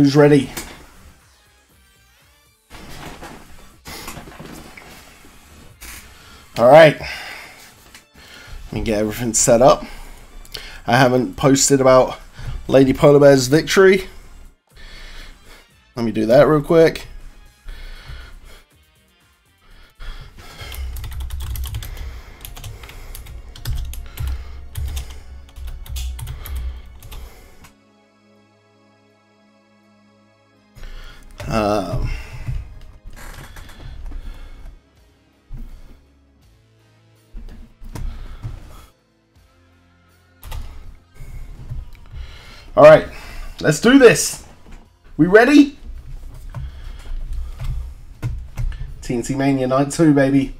Who's ready? Alright. Let me get everything set up. I haven't posted about Lady Polar Bear's victory. Let me do that real quick. Let's do this. We ready? TNC Mania Night 2, baby.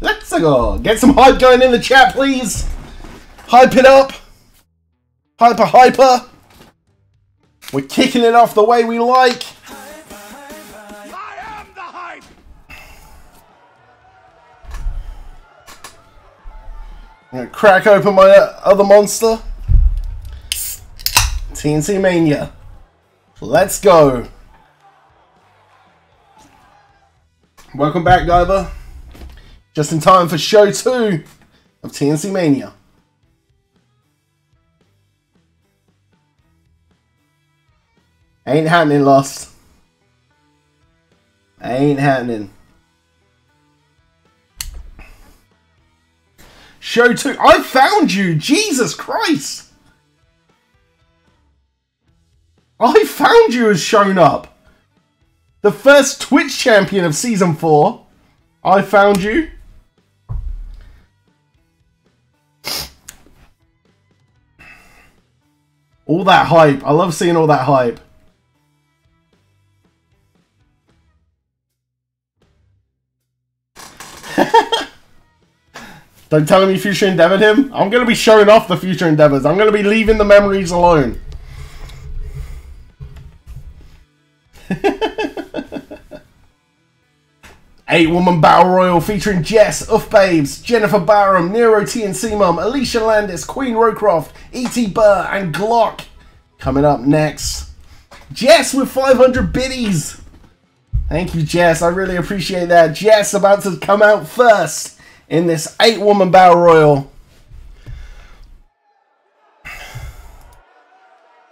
Let's go. Get some hype going in the chat, please. Hype it up. Hyper, hyper. We're kicking it off the way we like. I'm gonna crack open my other monster. TNC Mania. Let's go. Welcome back, Diver. Just in time for show two of TNC Mania. Ain't happening, Lost. Ain't happening. Show two. I found you! Jesus Christ! I found you has shown up. The first Twitch champion of season four. I found you. All that hype. I love seeing all that hype. Don't tell me future endeavored him. I'm going to be showing off the future endeavors. I'm going to be leaving the memories alone. Eight woman battle royal featuring Jess, Uff Babes, Jennifer Barham, Nero TNC Mum, Alicia Landis, Queen Rowcroft, E.T. Burr, and Glock. Coming up next, Jess with 500 biddies. Thank you, Jess. I really appreciate that. Jess about to come out first in this eight woman battle royal.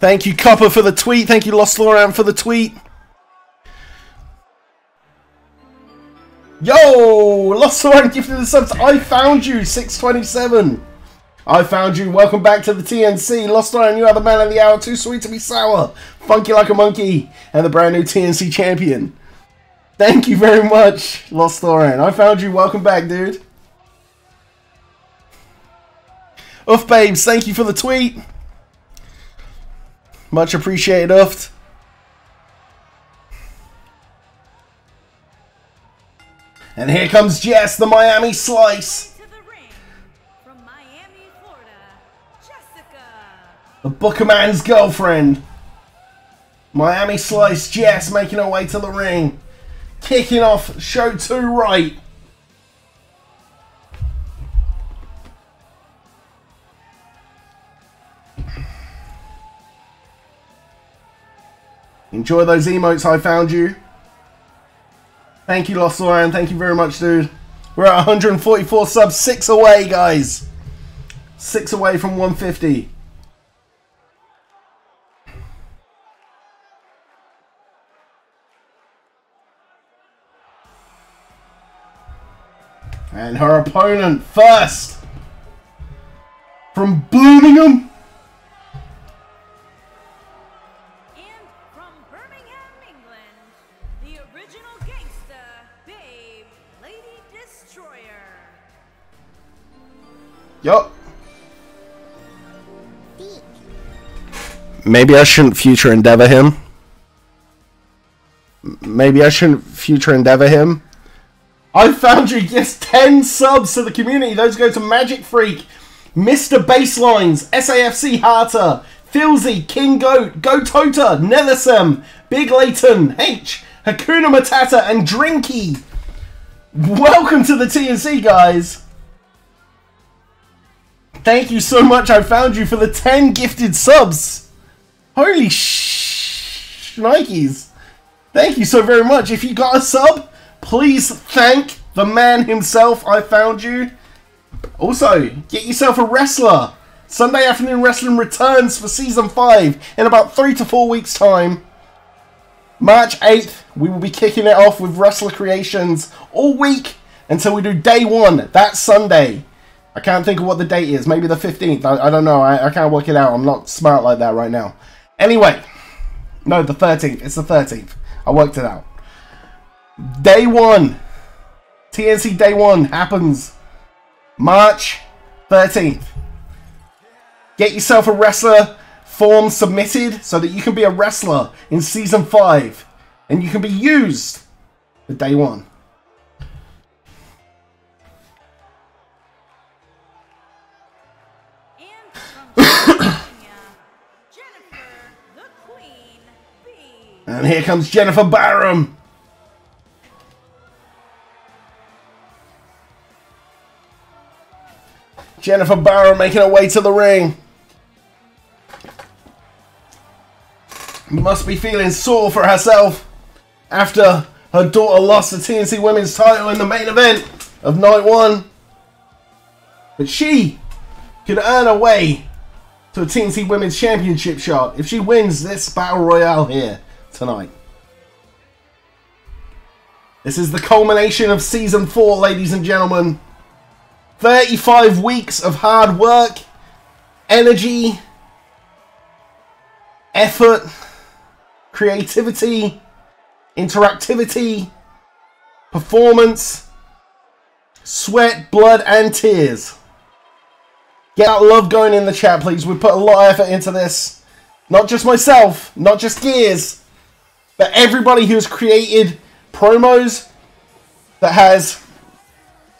Thank you, Copper, for the tweet. Thank you, Lost Laurent, for the tweet. Yo, Lost Laurent gifted the subs. I found you, 627. I found you. Welcome back to the TNC. Lost Laurent, you are the man of the hour. Too sweet to be sour. Funky like a monkey. And the brand new TNC champion. Thank you very much, Lost Laurent. I found you. Welcome back, dude. Uff, babes, thank you for the tweet. Much appreciated, Uft. And here comes Jess, the Miami Slice. The ring Miami, Florida, Jessica. The Bookerman's girlfriend. Miami Slice, Jess making her way to the ring. Kicking off show two right. Enjoy those emotes I found you. Thank you, Lost Laurent. Thank you very much, dude. We're at 144 subs, six away, guys. Six away from 150. And her opponent first from Birmingham. Yup. Maybe I shouldn't future endeavor him. Maybe I shouldn't future endeavor him. I found you. Yes, 10 subs to the community. Those go to Magic Freak, Mr. Baselines, SAFC Harter, Filzy, King Goat, Go Tota, Nethersem, Big Layton, H, Hakuna Matata, and Drinky. Welcome to the TNC, guys. Thank you so much. I found you for the 10 gifted subs. Holy sh! Nikes. Thank you so very much. If you got a sub, please thank the man himself. I found you. Also, get yourself a wrestler. Sunday Afternoon Wrestling returns for season 5 in about 3 to 4 weeks' time. March 8th, we will be kicking it off with Wrestler Creations all week until we do day 1, that Sunday. I can't think of what the date is. Maybe the 15th. I, I don't know. I, I can't work it out. I'm not smart like that right now. Anyway, no, the 13th. It's the 13th. I worked it out. Day 1. TNC Day 1 happens March 13th. Get yourself a wrestler form submitted so that you can be a wrestler in season 5 and you can be used for day 1. And here comes Jennifer Barham. Jennifer Barham making her way to the ring. Must be feeling sore for herself after her daughter lost the TNC Women's title in the main event of night one. But she could earn her way to a TNC Women's Championship shot if she wins this Battle Royale here tonight. This is the culmination of season four, ladies and gentlemen. 35 weeks of hard work, energy, effort, creativity, interactivity, performance, sweat, blood, and tears. Get that love going in the chat, please. We put a lot of effort into this. Not just myself, not just Gears, but everybody who's created promos that has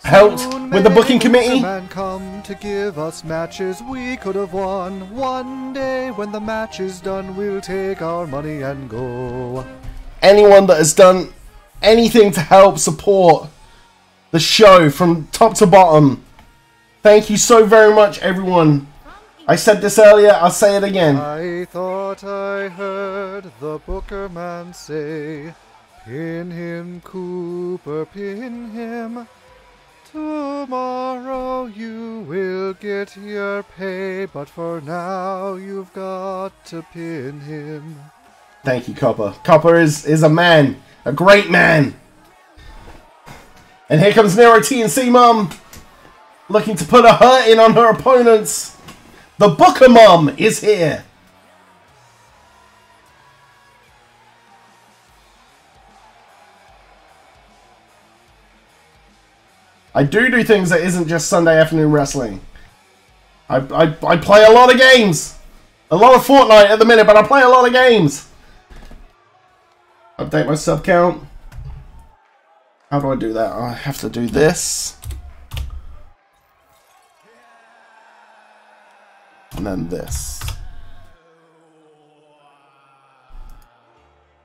helped Soon with the booking committee. Man come to give us matches we could have won. One day when the match is done, we'll take our money and go. anyone that has done anything to help support the show from top to bottom. Thank you so very much, everyone. I said this earlier, I'll say it again. I thought I heard the Booker man say, Pin him, Cooper, pin him. Tomorrow you will get your pay, but for now you've got to pin him. Thank you, Copper. Copper is, is a man, a great man. And here comes Nero TNC Mum, looking to put a hurt in on her opponents. The Booker Mom is here. I do do things that isn't just Sunday afternoon wrestling. I, I, I play a lot of games. A lot of Fortnite at the minute, but I play a lot of games. Update my sub count. How do I do that? I have to do this. And then this.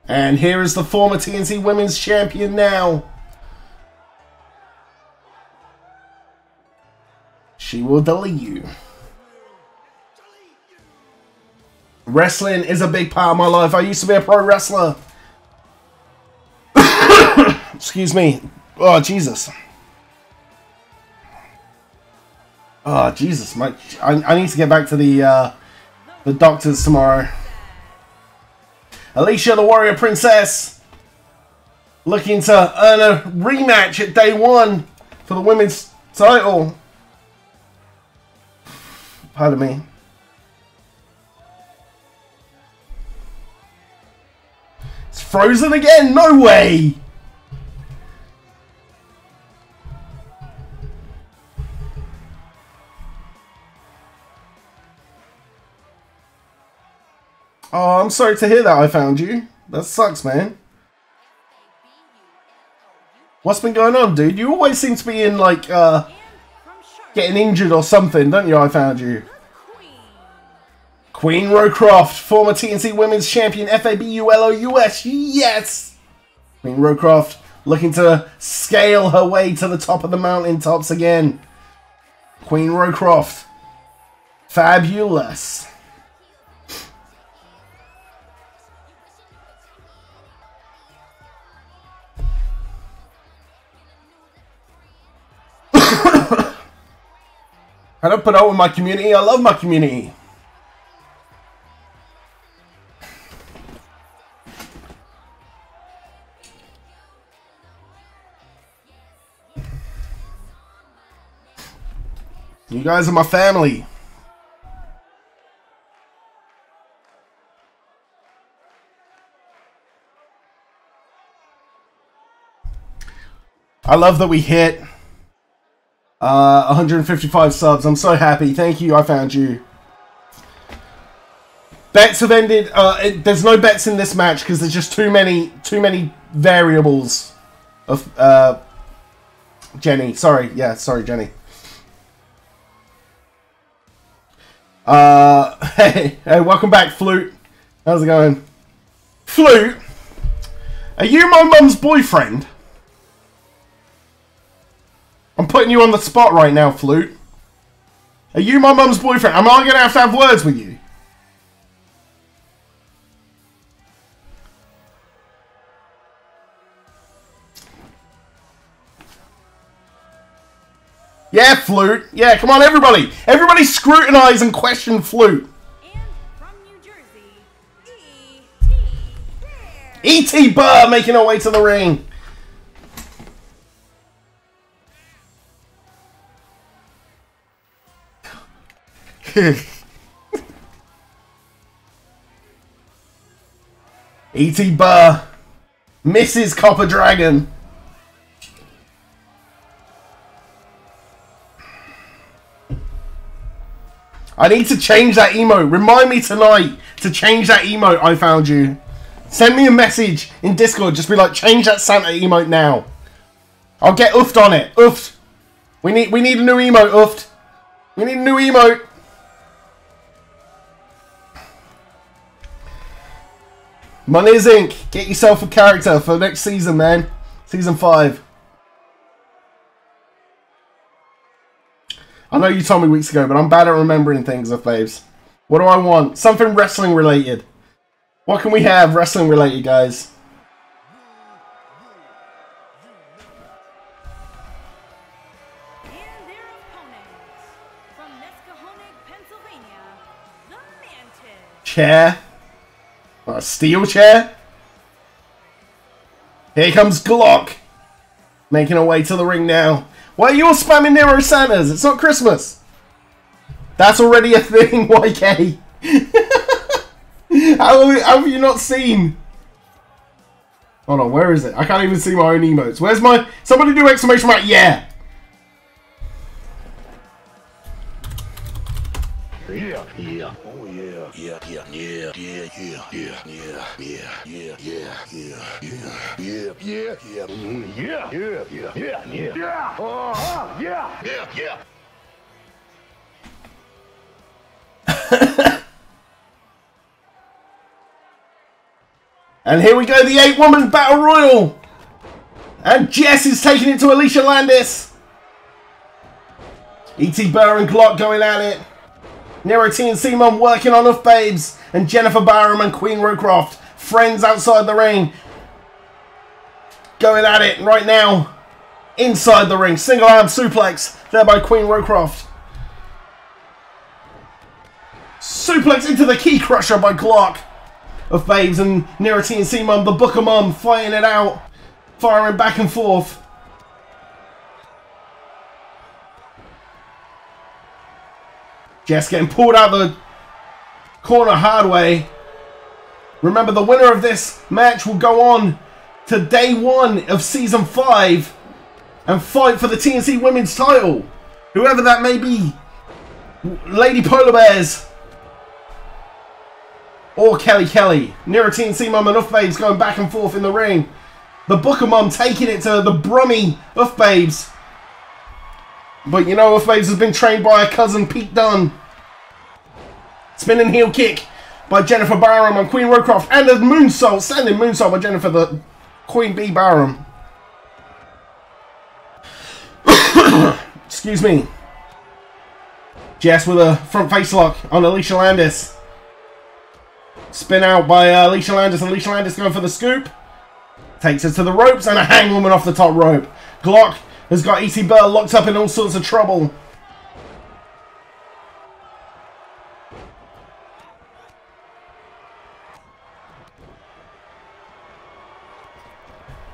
And here is the former TNC Women's Champion now. She will delete you. Wrestling is a big part of my life. I used to be a pro wrestler. Excuse me. Oh, Jesus. Oh, Jesus. My, I, I need to get back to the, uh, the doctors tomorrow. Alicia, the Warrior Princess, looking to earn a rematch at day one for the women's title. Pardon me. It's frozen again? No way! Oh, I'm sorry to hear that I found you. That sucks, man. What's been going on, dude? You always seem to be in, like, uh, getting injured or something, don't you? I found you. Queen. Queen Rowcroft, former TNC Women's Champion, FABULOUS, Yes! Queen Rowcroft looking to scale her way to the top of the mountaintops again. Queen Rowcroft. Fabulous. I don't put out with my community. I love my community. You guys are my family. I love that we hit uh, 155 subs. I'm so happy. Thank you. I found you. Bets have ended. Uh, it, there's no bets in this match because there's just too many too many variables of uh, Jenny. Sorry, yeah, sorry, Jenny. Uh, hey, hey, welcome back, Flute. How's it going? Flute, are you my mum's boyfriend? I'm putting you on the spot right now, Flute. Are you my mum's boyfriend? Am I going to have to have words with you? Yeah, Flute. Yeah, come on, everybody. Everybody scrutinize and question Flute. And from New Jersey, E.T. E.T. Burr making her way to the ring. E.T. Burr. Mrs. Copper Dragon. I need to change that emote. Remind me tonight to change that emote I found you. Send me a message in Discord. Just be like, change that Santa emote now. I'll get oofed on it. Oofed. We need we need a new emote, oofed. We need a new emote. Money's Inc. Get yourself a character for next season, man. Season 5. I know you told me weeks ago, but I'm bad at remembering things of faves. What do I want? Something wrestling related. What can we have wrestling related, guys? And opponents, Pennsylvania, the A steel chair. Here comes Glock. Making her way to the ring now. Why are you all spamming Nero Santas? It's not Christmas. That's already a thing, YK. how, have how have you not seen? Hold on, where is it? I can't even see my own emotes. Where's my... Somebody do exclamation mark, yeah! Yeah, yeah, yeah, yeah, yeah, yeah, yeah, yeah, yeah, yeah, uh-huh, yeah, yeah, yeah. And here we go, the eight woman battle royal. And Jess is taking it to Alicia Landis. E.T. Burr and Glock going at it. Nero T and Simon working on Uff Babes. And Jennifer Barham and Queen Rowcroft, friends outside the ring. Going at it right now. Inside the ring. Single arm suplex. There by Queen Rowcroft. Suplex into the key crusher by Clark of Babes and Nero T and C Mum, the Booker Mum, fighting it out, firing back and forth. Jess getting pulled out the corner hard way. Remember, the winner of this match will go on to day one of season five and fight for the TNC Women's title, whoever that may be. Lady Polar Bears or Kelly Kelly. Nero TNC Mum and Uff Babes going back and forth in the ring. The Booker Mum taking it to the Brummy Uff Babes. But you know, Uff Babes has been trained by her cousin Pete Dunne. Spinning heel kick by Jennifer Barham on Queen Rowcroft. And a moonsault, standing moonsault by Jennifer the Queen Bee Barham. Excuse me. Jess with a front face lock on Alicia Landis. Spin out by uh, Alicia Landis, and Alicia Landis going for the scoop. Takes her to the ropes, and a hangwoman off the top rope. Glock has got E.T. Burr locked up in all sorts of trouble.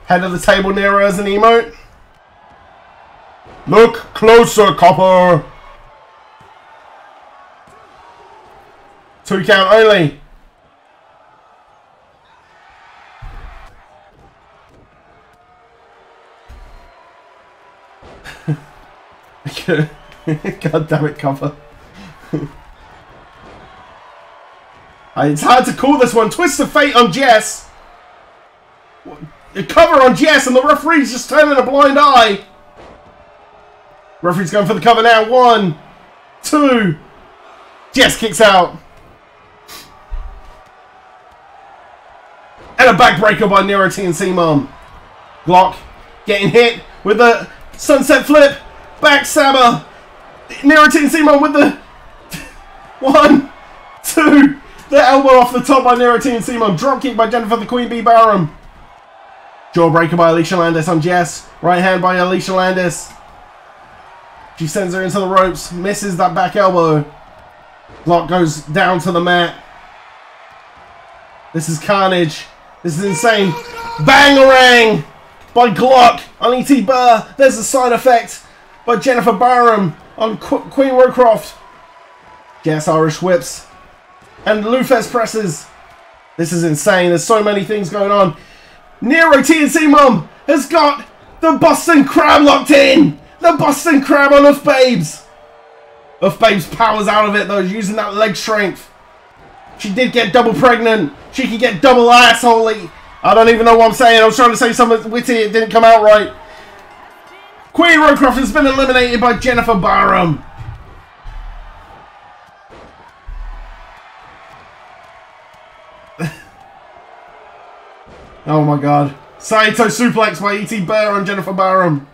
Head of the table Nero as an emote. Look closer, Copper. Two count only. God damn it, Copper. it's hard to call this one. Twist of Fate on Jess. The cover on Jess, and the referee's just turning a blind eye. Referee's going for the cover now. One, two. Jess kicks out. And a backbreaker by Nero TNC Mom. Glock getting hit with the sunset flip. Back Backstabber. Nero TNC Mom with the one, two. The elbow off the top by Nero TNC Mom. Drop kick by Jennifer the Queen Bee Barham. Jawbreaker by Alicia Landis on Jess. Right hand by Alicia Landis. She sends her into the ropes. Misses that back elbow. Glock goes down to the mat. This is carnage. This is insane. Bangarang by Glock on E.T. Burr. There's a side effect by Jennifer Barham on Qu Queen Rowcroft. Jess Irish whips. And Lou Thesz presses. This is insane. There's so many things going on. Nero TNC Mum has got the Boston Crab locked in. The Boston Crab on Uff Babes. Uff Babes powers out of it though, using that leg strength. She did get double pregnant. She can get double assholey. I don't even know what I'm saying. I was trying to say something witty. It didn't come out right. Queen Rowcroft has been eliminated by Jennifer Barham. Oh my god. Saito suplex by E.T. Burr and Jennifer Barham.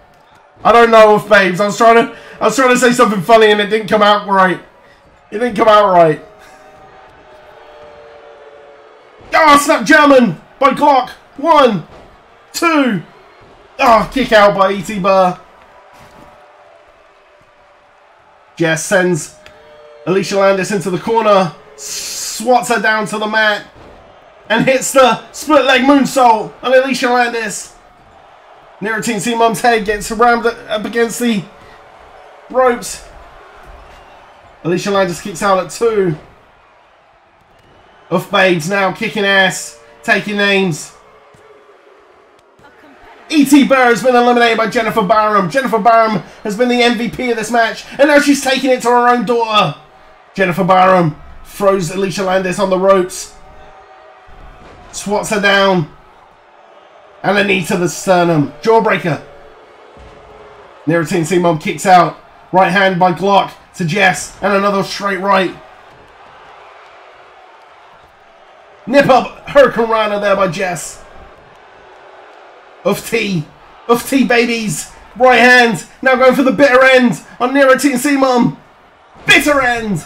I don't know if babes. I was trying to I was trying to say something funny and it didn't come out right. It didn't come out right. Ah, oh, snap German by Glock. One, two. Ah, oh, kick out by E.T. Burr. Jess sends Alicia Landis into the corner, swats her down to the mat, and hits the split leg moonsault on Alicia Landis. Nero TNC Mum's head gets rammed up against the ropes. Alicia Landis kicks out at two. Uff Babes now kicking ass, taking names. E.T. Burr has been eliminated by Jennifer Barham. Jennifer Barham has been the MVP of this match, and now she's taking it to her own daughter. Jennifer Barham throws Alicia Landis on the ropes, swats her down, and a knee to the sternum. Jawbreaker. Nero TNC Mom kicks out. Right hand by Glock to Jess, and another straight right. Nip up Hurricanrana there by Jess. Uff T. Uff T babies. Right hand. Now going for the bitter end on Nero TNC Mom. Bitter end.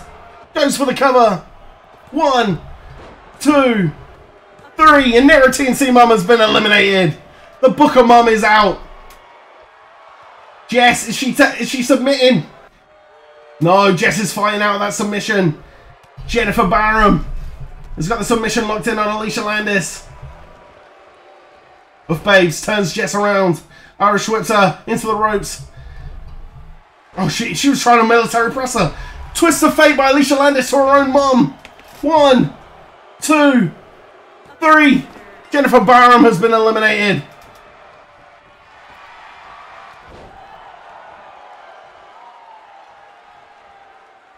Goes for the cover. One. Two. Three. And Nero TNC Mom has been eliminated. The Booker Mom is out. Jess, is she is she submitting? No, Jess is fighting out that submission. Jennifer Barham has got the submission locked in on Alicia Landis. Uff Babes turns Jess around. Irish whips her into the ropes. Oh, she, she was trying to military press her. Twist of Fate by Alicia Landis to her own mum. One, two, three. Jennifer Barham has been eliminated.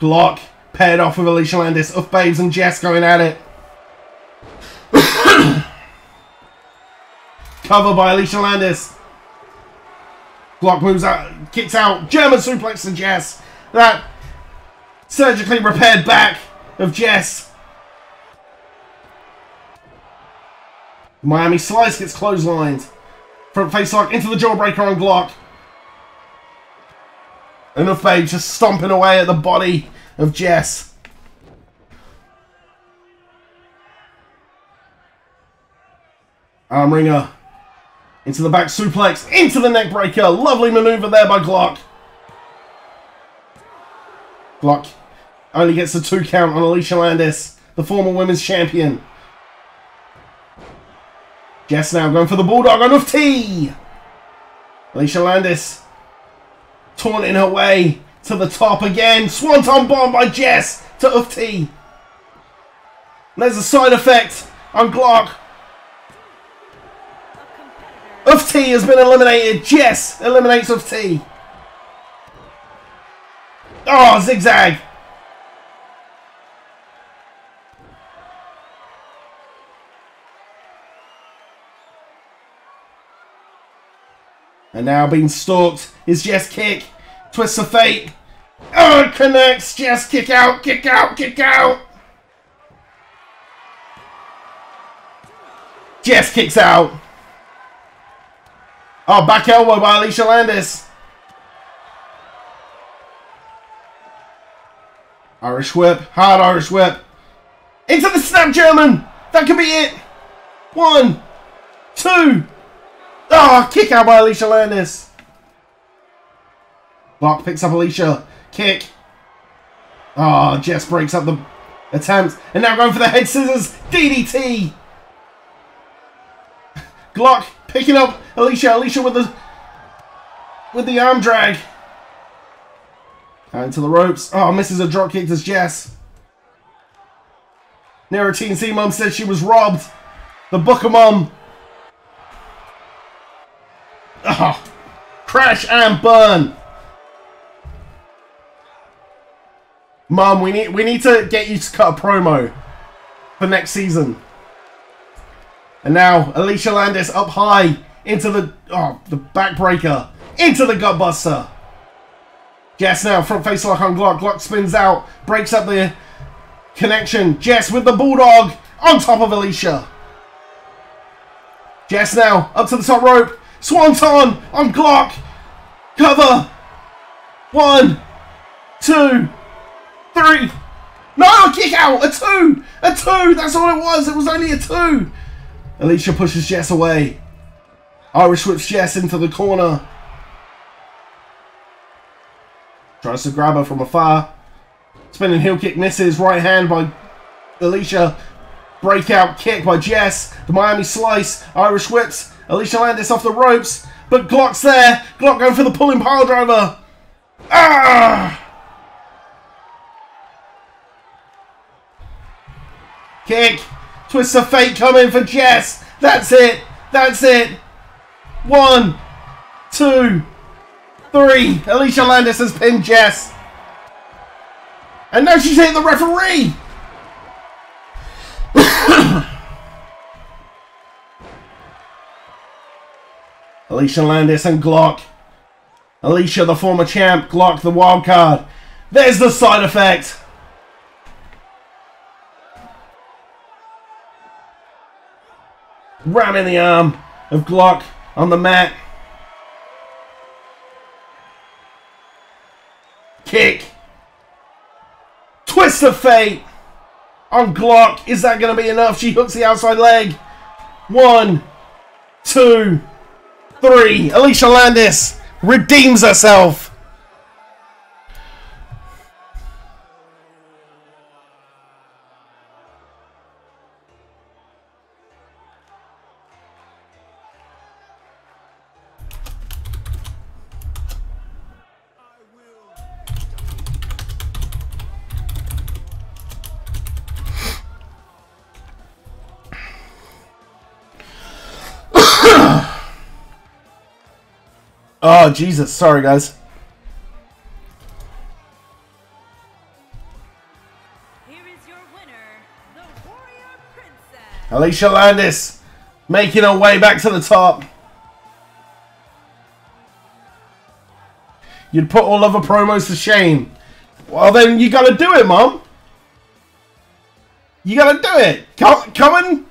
Glock paired off with Alicia Landis. Uff Babes and Jess going at it. Cover by Alicia Landis. Glock moves out, kicks out, German suplex to Jess. That surgically repaired back of Jess. Miami Slice gets clotheslined. Front face lock into the jawbreaker on Glock. Enough Babe just stomping away at the body of Jess. Arm ringer. Into the back suplex. Into the neck breaker. Lovely maneuver there by Glock. Glock only gets a two count on Alicia Landis, the former women's champion. Jess now going for the Bulldog on Uf T. Alicia Landis taunting her way to the top again. Swanton bomb by Jess to Uf T. There's a side effect on Glock. Uf T has been eliminated. Jess eliminates Uf T. Oh, zigzag. And now being stalked is Jess kick. Twist of fate. Oh, it connects. Jess kick out, kick out, kick out. Jess kicks out. Oh, back elbow by Alicia Landis. Irish whip. Hard Irish whip. Into the snap German. That could be it. One. Two. Oh, kick out by Alicia Landis. Glock picks up Alicia. Kick. Oh, Jess breaks up the attempt. And now going for the head scissors. DDT. Glock picking up Alicia. Alicia with the with the arm drag. Into the ropes. Oh, misses a drop kick to Jess. Nero TNC mom said she was robbed. The Booker mom. Oh, crash and burn. Mom, we need we need to get you to cut a promo for next season. And now Alicia Landis up high into the oh the backbreaker into the gutbuster. Jess now front face lock on Glock. Glock spins out, breaks up the connection. Jess with the bulldog on top of Alicia. Jess now up to the top rope. Swanton on Glock. Cover. One, two, three. No, kick out. A two. A two. That's all it was. It was only a two. Alicia pushes Jess away. Irish whips Jess into the corner. Tries to grab her from afar. Spinning heel kick misses. Right hand by Alicia. Breakout kick by Jess. The Miami slice. Irish whips. Alicia Landis off the ropes. But Glock's there. Glock going for the pulling pile driver. Ah! Kick. Twist of fate coming for Jess. That's it. That's it. One, two, three. Alicia Landis has pinned Jess. And now she's hitting the referee. Alicia Landis and Glock. Alicia, the former champ. Glock, the wild card. There's the side effect. Ramming the arm of Glock on the mat. Kick. Twist of fate on Glock. Is that going to be enough? She hooks the outside leg. One, two, three. Alicia Landis redeems herself. Oh, Jesus. Sorry, guys. Here is your winner, the Warrior Princess. Alicia Landis making her way back to the top. You'd put all other promos to shame. Well, then you gotta do it, Mom. You gotta do it. Come, come and...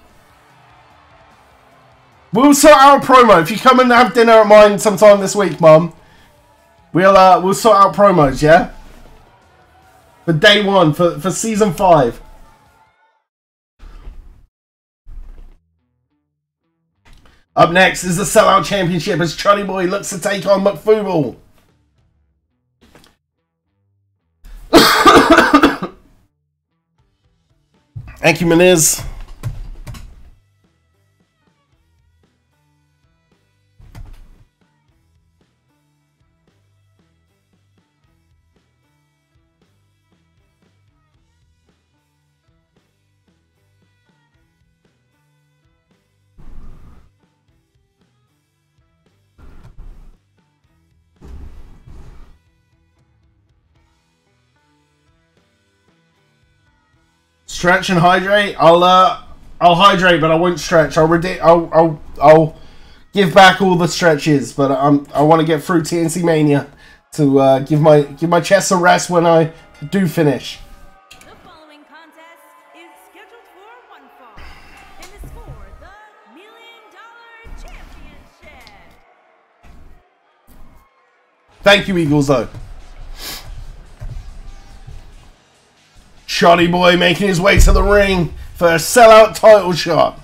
We'll sort out a promo. If you come and have dinner at mine sometime this week, Mum, we'll uh, we'll sort out promos, yeah? For day one, for, for season five. Up next is the Sellout Championship as Truddy Boy looks to take on McFooball. Thank you, Meniz. Stretch and hydrate. I'll uh, I'll hydrate, but I won't stretch. I'll redi- I'll I'll I'll give back all the stretches, but um, I want to get through TNC Mania to uh, give my give my chest a rest when I do finish. The following contest is scheduled for one fall and is for the Million Dollar Championship. Thank you, Eagles, though. Shoddy Boy making his way to the ring for a sellout title shot.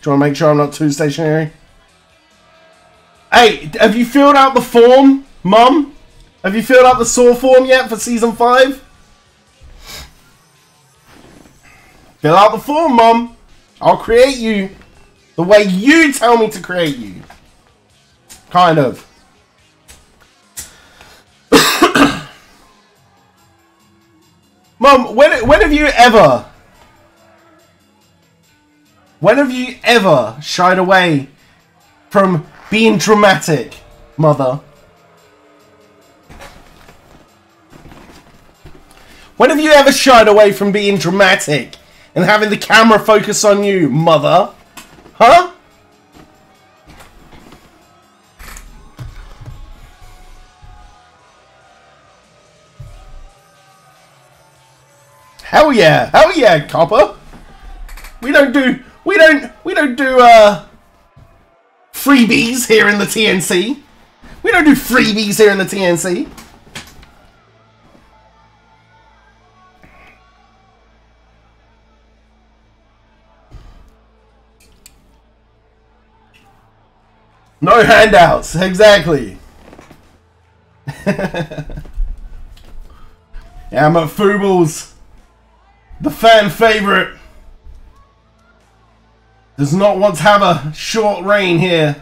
Do you want to make sure I'm not too stationary? Hey, have you filled out the form, Mum? Have you filled out the saw form yet for season five? Fill out the form, Mum. I'll create you the way you tell me to create you. Kind of. Mum, when when have you ever when have you ever shied away from being dramatic, mother? When have you ever shied away from being dramatic and having the camera focus on you, mother? Huh? Hell yeah! Hell yeah, copper! We don't do we don't we don't do uh freebies here in the TNC. We don't do freebies here in the TNC. No handouts, exactly. I'm at Fubles, the fan favorite. Does not want to have a short reign here.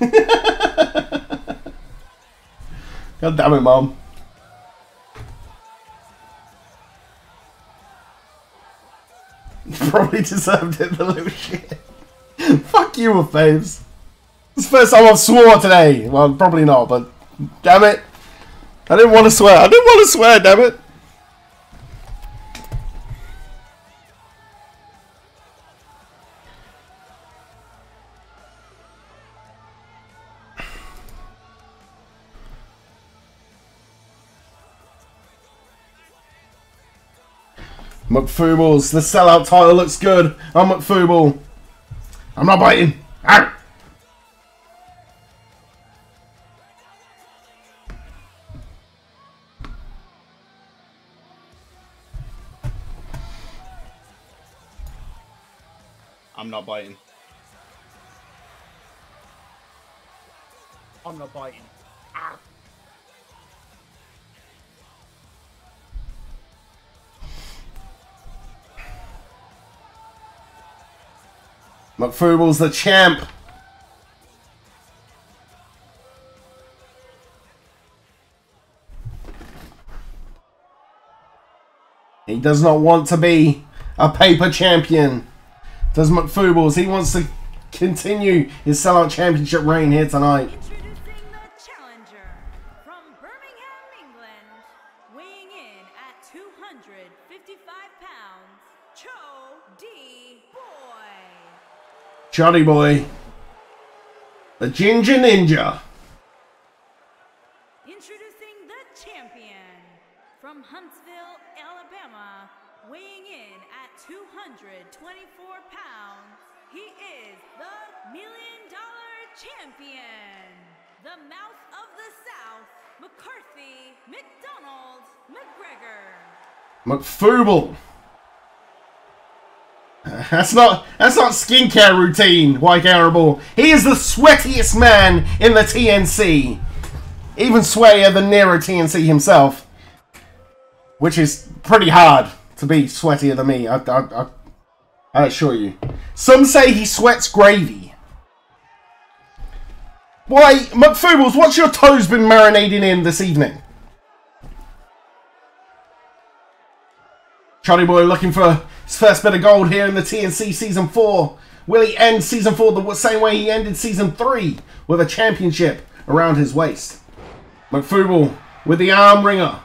God damn it, Mom. Probably deserved it, the little shit. Fuck you, faves. It's the first time I've swore today. Well, probably not, but damn it. I didn't want to swear. I didn't want to swear, damn it. McFoobles, the sellout title looks good. I'm McFooble. I'm not biting. Arr! I'm not biting. I'm not biting. McFooble's the champ. He does not want to be a paper champion. Does McFoobles. He wants to continue his sellout championship reign here tonight. Johnny Boy. The Ginger Ninja. Introducing the champion from Huntsville, Alabama, weighing in at 224 pounds. He is the Million Dollar Champion, the mouth of the South, McCarthy McDonald McGregor. McFooble. That's not that's not skincare routine, White Arable. He is the sweatiest man in the TNC. Even sweatier than Nero TNC himself. Which is pretty hard to be sweatier than me, I, I, I, I assure you. Some say he sweats gravy. Why, McFoobles, what's your toes been marinating in this evening? Charlie Boy looking for his first bit of gold here in the TNC Season 4. Will he end Season 4 the same way he ended Season 3 with a championship around his waist? McFooble with the arm ringer.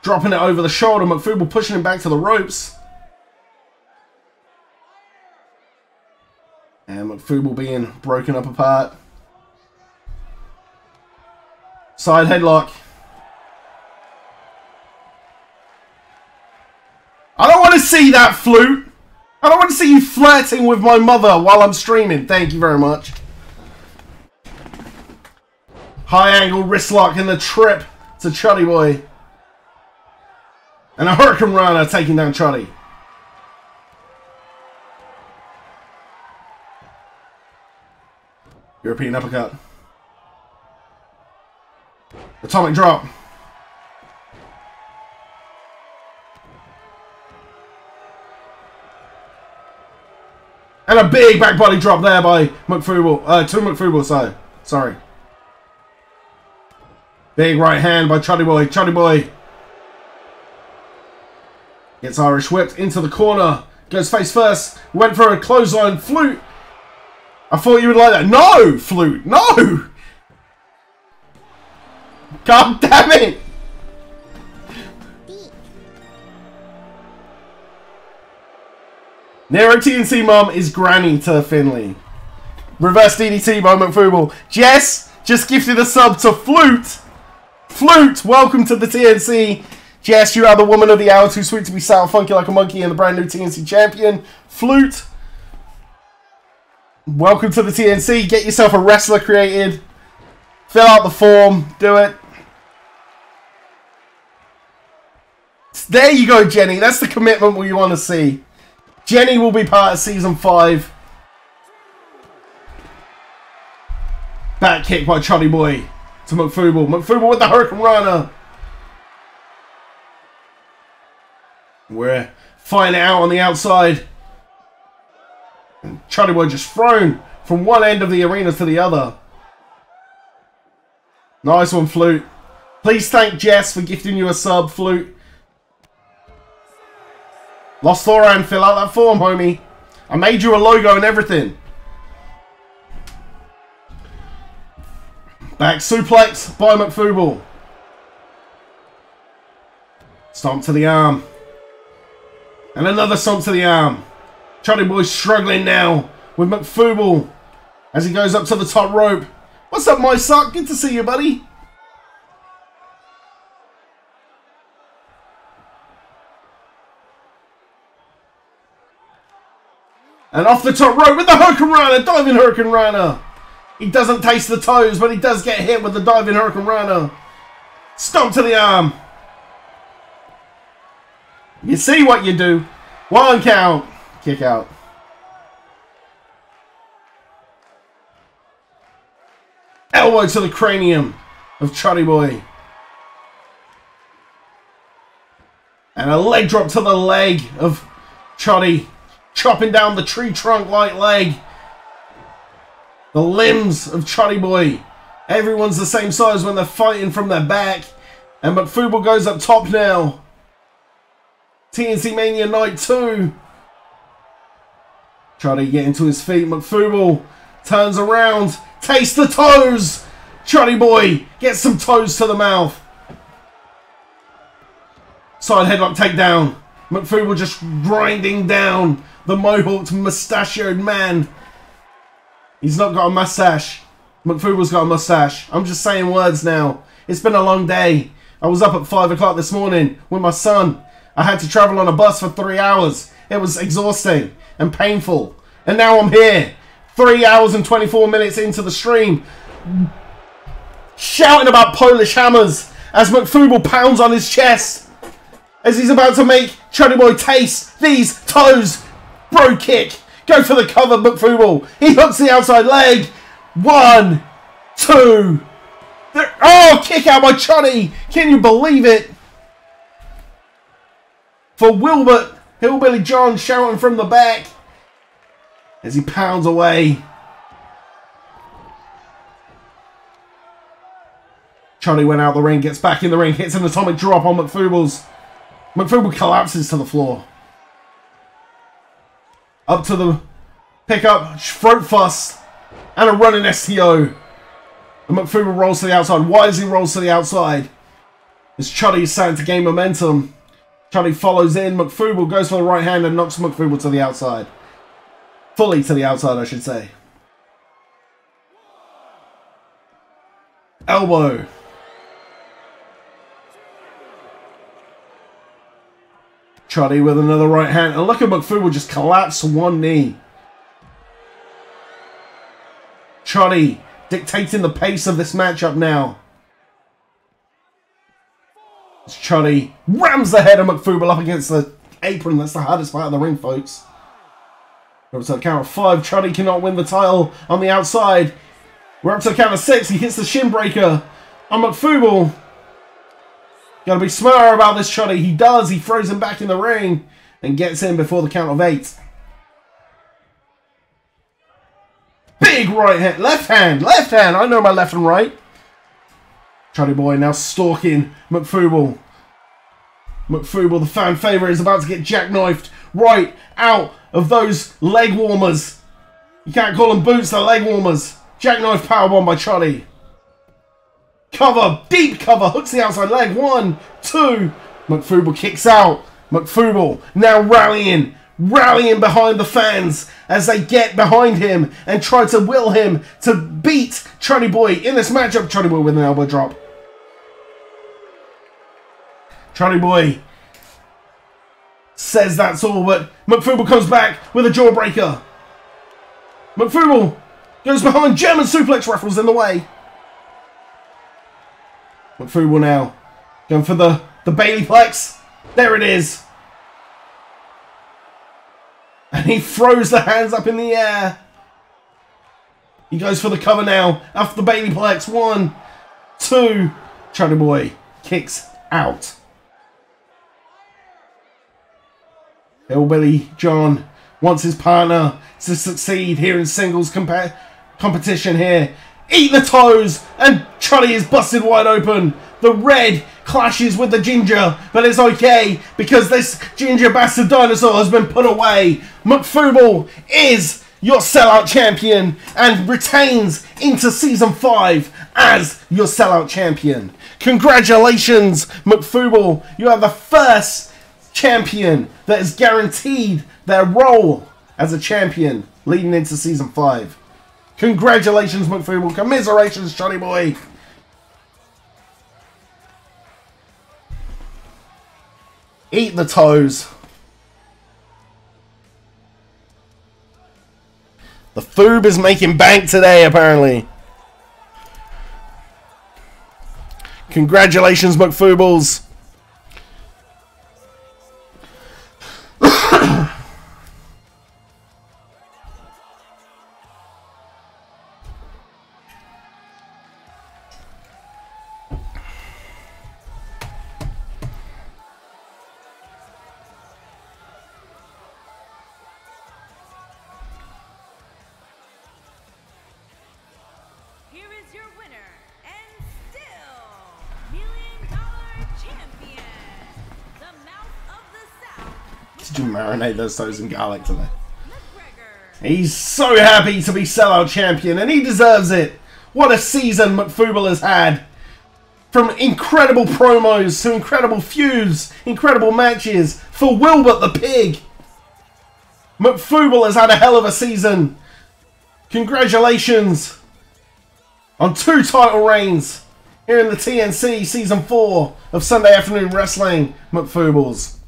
Dropping it over the shoulder. McFooble pushing him back to the ropes. And McFooble being broken up apart. Side headlock. I don't want to see that flute. I don't want to see you flirting with my mother while I'm streaming. Thank you very much. High angle wrist lock in the trip to Chuddy Boy. And a Hurricanrana taking down Chuddy. European uppercut. Atomic drop. And a big back body drop there by McFooble. Uh, to McFooble, sorry. Sorry. Big right hand by Chuddy Boy. Chuddy Boy gets Irish whipped into the corner. Goes face first. Went for a clothesline flute. I thought you would like that. No, flute. No. God damn it. Nero TNC mom is granny to Finley. Reverse DDT by McFooble. Jess just gifted a sub to Flute. Flute, welcome to the TNC. Jess, you are the woman of the hour, too sweet to be sour, funky like a monkey, and the brand new TNC champion. Flute, welcome to the TNC. Get yourself a wrestler created. Fill out the form. Do it. There you go, Jenny. That's the commitment we want to see. Jenny will be part of season five. Back kick by Charlie Boy to McFooble. McFooble with the Hurricanrana. We're fighting out on the outside. And Charlie Boy just thrown from one end of the arena to the other. Nice one, Flute. Please thank Jess for gifting you a sub, Flute. Lost Laurent, fill out that form, homie. I made you a logo and everything. Back suplex by McFooble. Stomp to the arm. And another stomp to the arm. Charlie Boy's struggling now with McFooble as he goes up to the top rope. What's up, my sock? Good to see you, buddy. And off the top rope with the Hurricanrana, diving Hurricanrana. He doesn't taste the toes, but he does get hit with the diving Hurricanrana. Stomp to the arm. You see what you do. One count. Kick out. Elbow to the cranium of Chuddy Boy. And a leg drop to the leg of Chuddy. Chopping down the tree trunk like leg. The limbs of Chuddy Boy. Everyone's the same size when they're fighting from their back. And McFooble goes up top now. TNC Mania Night 2. Try to get into his feet. McFooble turns around. Taste the toes. Chuddy Boy gets some toes to the mouth. Side headlock takedown. McFooble just grinding down the mohawked mustachioed man. He's not got a mustache. McFooble's got a mustache. I'm just saying words now. It's been a long day. I was up at 5 o'clock this morning with my son. I had to travel on a bus for three hours. It was exhausting and painful. And now I'm here. Three hours and 24 minutes into the stream. Shouting about Polish hammers as McFooble pounds on his chest. As he's about to make Chuddy Boy taste these toes. Bro kick. Go for the cover, McFooble. He hooks the outside leg. One, two. There, oh, kick out by Chuddy. Can you believe it? For Wilbert, Hillbilly John shouting from the back as he pounds away. Charlie went out the ring, gets back in the ring, hits an atomic drop on McFubles. McFuble collapses to the floor. Up to the pickup, throat fuss, and a running STO. And McFuble rolls to the outside. Wisely rolls to the outside. As Chuddy starting to gain momentum. Chuddy follows in. McFuble goes for the right hand and knocks McFuble to the outside. Fully to the outside, I should say. Elbow. Chuddy with another right hand. And look at McFuble just collapse one knee. Chuddy dictating the pace of this matchup now. As Chuddy rams the head of McFuble up against the apron. That's the hardest part of the ring, folks. We're up to the count of five. Chuddy cannot win the title on the outside. We're up to the count of six. He hits the shin breaker on McFuble. Gotta be smarter about this, Chuddy. He does. He throws him back in the ring and gets in before the count of eight. Big right hand, left hand, left hand. I know my left and right. Charlie Boy now stalking McFuble. McFuble, the fan favourite, is about to get jackknifed right out of those leg warmers. You can't call them boots, they're leg warmers. Jackknife powerbomb by Charlie. Cover, deep cover, hooks the outside leg. One, two. McFuble kicks out. McFuble now rallying, rallying behind the fans as they get behind him and try to will him to beat Charlie Boy in this matchup. Charlie Boy with an elbow drop. Charlie Boy says that's all, but McFuble comes back with a jawbreaker. McFuble goes behind German suplex ruffles in the way. McFuble now going for the, the Bailey Plex. There it is. And he throws the hands up in the air. He goes for the cover now. After the Bailey Plex. One, two. Charlie Boy kicks out. Hillbilly John wants his partner to succeed here in singles compa- competition here. Eat the toes! And Charlie is busted wide open. The red clashes with the ginger, but it's okay because this ginger bastard dinosaur has been put away. McFuble is your sellout champion and retains into season 5 as your sellout champion. Congratulations, McFuble! You are the first champion that is guaranteed their role as a champion leading into season 5. Congratulations, McFuble. Commiserations, Johnny Boy. Eat the toes. The Foob is making bank today, apparently. Congratulations, McFoobles. Marinate those toes in garlic today? He's so happy to be sellout champion, and he deserves it. What a season McFuble has had. From incredible promos to incredible feuds, incredible matches for Wilbert the Pig. McFuble has had a hell of a season. Congratulations on two title reigns here in the TNC Season 4 of Sunday Afternoon Wrestling, McFubles.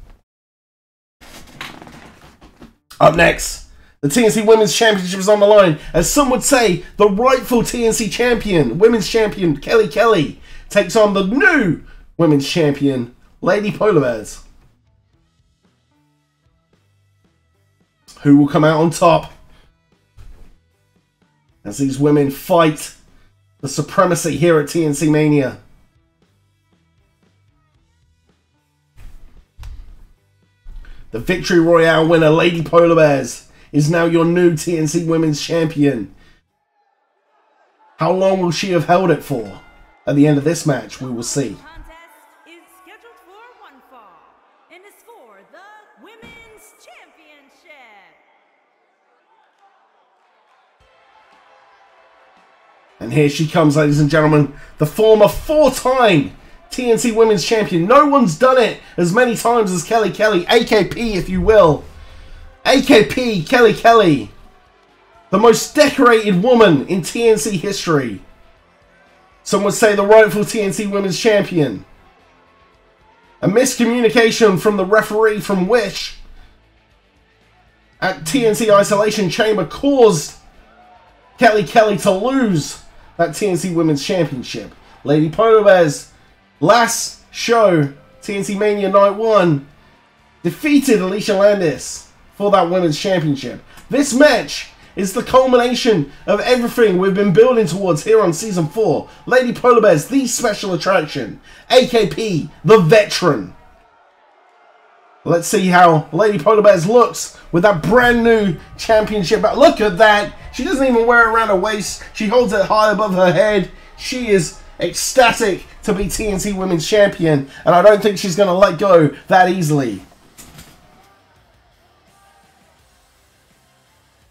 Up next, the TNC Women's Championship is on the line. As some would say, the rightful TNC champion, Women's Champion Kelly Kelly, takes on the new Women's Champion, Lady Polar Bears. Who will come out on top? As these women fight the supremacy here at TNC Mania. The Victory Royale winner, Lady Polar Bears, is now your new TNC Women's Champion. How long will she have held it for? at the end of this match, we will see. Contest is scheduled for one fall and is for the Women's Championship. And here she comes, ladies and gentlemen, the former four-time TNC Women's Champion. No one's done it as many times as Kelly Kelly, AKP, if you will. AKP Kelly Kelly, the most decorated woman in TNC history. Some would say the rightful TNC Women's Champion. A miscommunication from the referee from Wish at TNC Isolation Chamber caused Kelly Kelly to lose that TNC Women's Championship. Lady Polar Bears, last show, TNC Mania Night 1, defeated Alicia Landis for that Women's Championship. This match is the culmination of everything we've been building towards here on Season 4. Lady Polar Bears, the special attraction. AKP, the veteran. Let's see how Lady Polar Bears looks with that brand new championship. belt. Look at that. She doesn't even wear it around her waist. She holds it high above her head. She is ecstatic to be TNT Women's Champion, and I don't think she's going to let go that easily.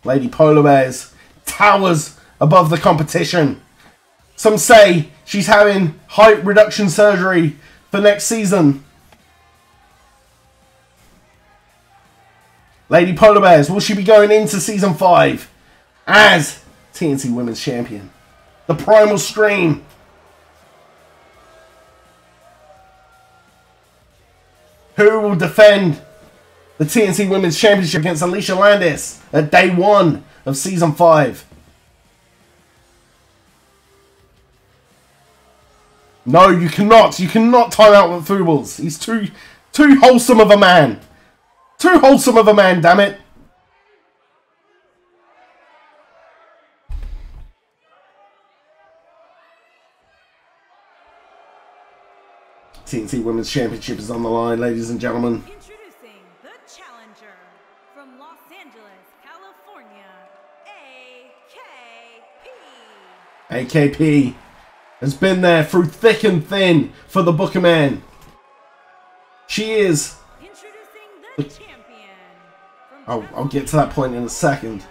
Lady Polar Bears towers above the competition. Some say she's having height reduction surgery for next season. Lady Polar Bears, will she be going into season 5 as TNT Women's Champion? The Primal Stream. Who will defend the TNC Women's Championship against Alicia Landis at day one of season 5? No, you cannot. You cannot time out with Fubles. He's too too wholesome of a man. Too wholesome of a man, damn it. TNT Women's Championship is on the line, ladies and gentlemen. Introducing the challenger from Los Angeles, California, AKP. AKP has been there through thick and thin for the Booker Man. She is. Introducing the champion I'll, oh, I'll get to that point in a second.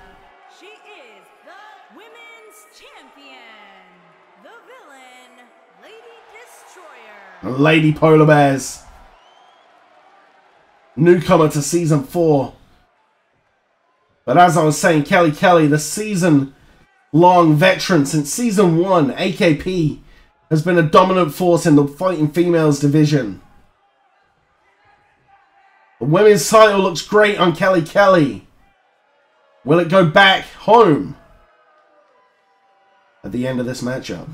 Lady Polar Bears. Newcomer to season four. But as I was saying, Kelly Kelly, the season long veteran since season one, AKP, has been a dominant force in the fighting females division. The women's title looks great on Kelly Kelly. Will it go back home at the end of this matchup?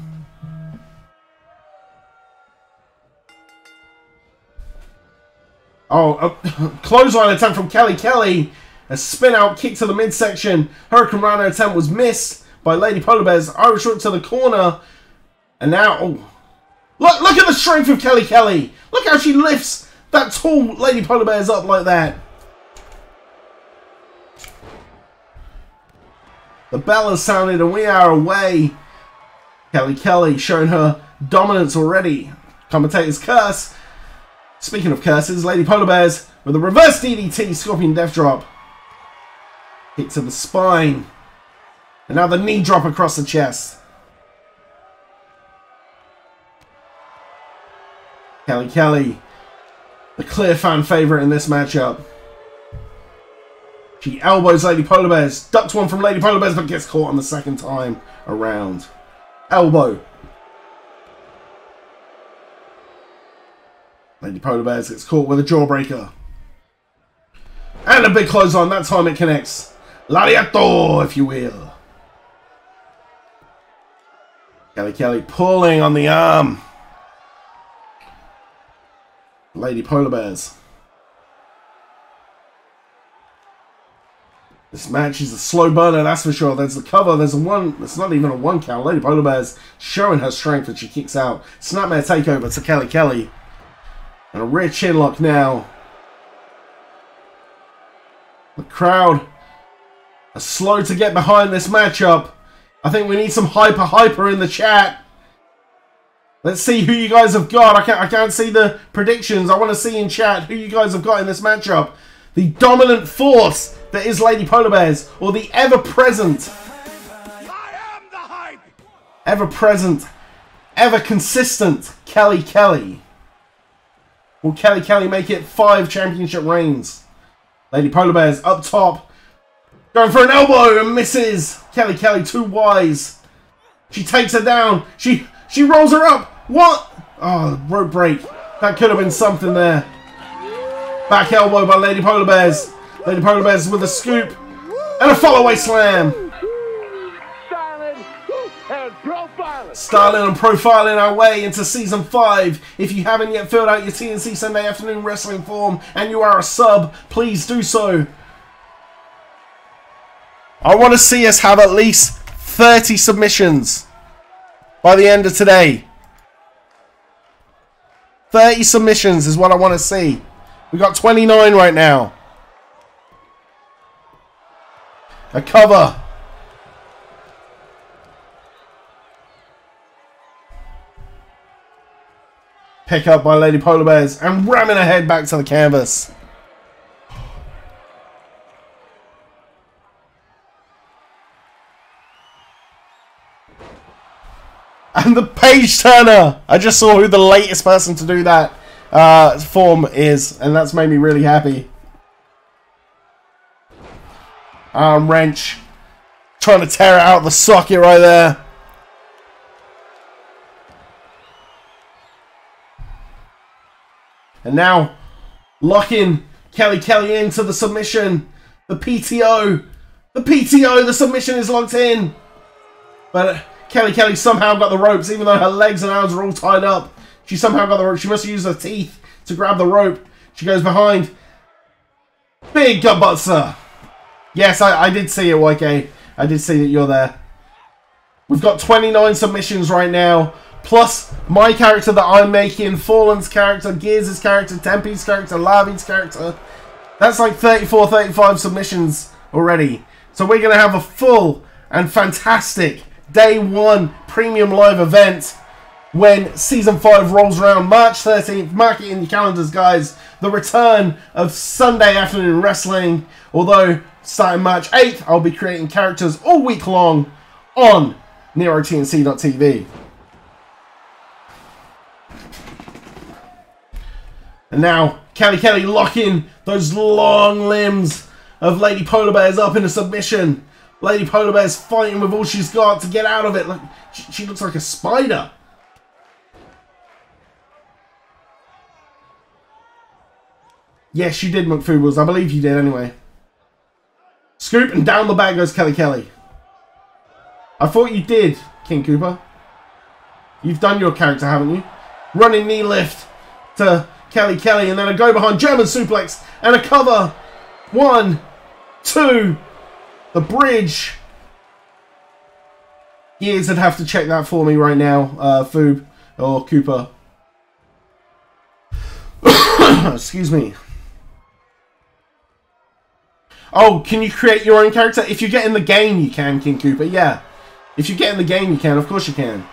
Oh, a uh, clothesline attempt from Kelly Kelly. A spin out kick to the midsection. Hurricanrana attempt was missed by Lady Polar Bears. Irish hook to the corner. And now, oh. Look, look at the strength of Kelly Kelly. Look how she lifts that tall Lady Polar Bears up like that. The bell has sounded and we are away. Kelly Kelly showing her dominance already. Commentator's curse. Speaking of curses, Lady Polar Bears with a reverse DDT, Scorpion Death Drop. Kick to the spine. And now the knee drop across the chest. Kelly Kelly, the clear fan favourite in this matchup. She elbows Lady Polar Bears, ducks one from Lady Polar Bears, but gets caught on the second time around. Elbow. Lady Polar Bears gets caught with a jawbreaker. And a big close on. That time it connects. Lariato, if you will. Kelly Kelly pulling on the arm. Lady Polar Bears. This match is a slow burner, that's for sure. There's the cover, there's a one, it's not even a one count. Lady Polar Bears showing her strength as she kicks out. Snapmare takeover to Kelly Kelly. And a rear chin lock now. The crowd are slow to get behind this matchup. I think we need some hyper hyper in the chat. Let's see who you guys have got. I can't, I can't see the predictions. I want to see in chat who you guys have got in this matchup. The dominant force that is Lady Polar Bears, or the ever-present, ever-present, ever-consistent Kelly Kelly. Will Kelly Kelly make it five championship reigns? Lady Polar Bears up top, going for an elbow and misses. Kelly Kelly too wise. She takes her down. She she rolls her up. What? Oh, rope break. That could have been something there. Back elbow by Lady Polar Bears. Lady Polar Bears with a scoop and a follow-away slam. Styling and profiling our way into season 5. If you haven't yet filled out your TNC Sunday afternoon wrestling form and you are a sub, please do so. I want to see us have at least 30 submissions by the end of today. 30 submissions is what I want to see. We got 29 right now. A cover. Pick up by Lady Polar Bears and ramming her head back to the canvas. And the page turner! I just saw who the latest person to do that uh, form is, and that's made me really happy. Arm wrench. Trying to tear it out the socket right there. And now, locking Kelly Kelly into the submission. The PTO. The PTO, the submission is locked in. But Kelly Kelly somehow got the ropes, even though her legs and arms are all tied up. She somehow got the rope. She must have used her teeth to grab the rope. She goes behind. Big gutbuster. Yes, I, I did see it, YK. I did see that you're there. We've got 29 submissions right now, plus my character that I'm making, Fallen's character, Gears' character, Tempe's character, Lavi's character. That's like 34, 35 submissions already. So we're going to have a full and fantastic day one premium live event when season 5 rolls around March 13th. Mark it in your calendars, guys. The return of Sunday afternoon wrestling. Although starting March 8th, I'll be creating characters all week long on NeroTNC.tv. And now, Kelly Kelly locking those long limbs of Lady Polar Bears up into submission. Lady Polar Bear's fighting with all she's got to get out of it. Like she, she looks like a spider. Yes, you did, McFoobles. I believe you did anyway. Scoop and down the back goes Kelly Kelly. I thought you did, King Cooper. You've done your character, haven't you? Running knee lift to Kelly Kelly and then a go behind German suplex and a cover. One, two, the bridge. Gears would have to check that for me right now, uh, Foob or Cooper. Excuse me. Oh, can you create your own character? If you get in the game, you can, King Cooper. Yeah. If you get in the game, you can. Of course you can.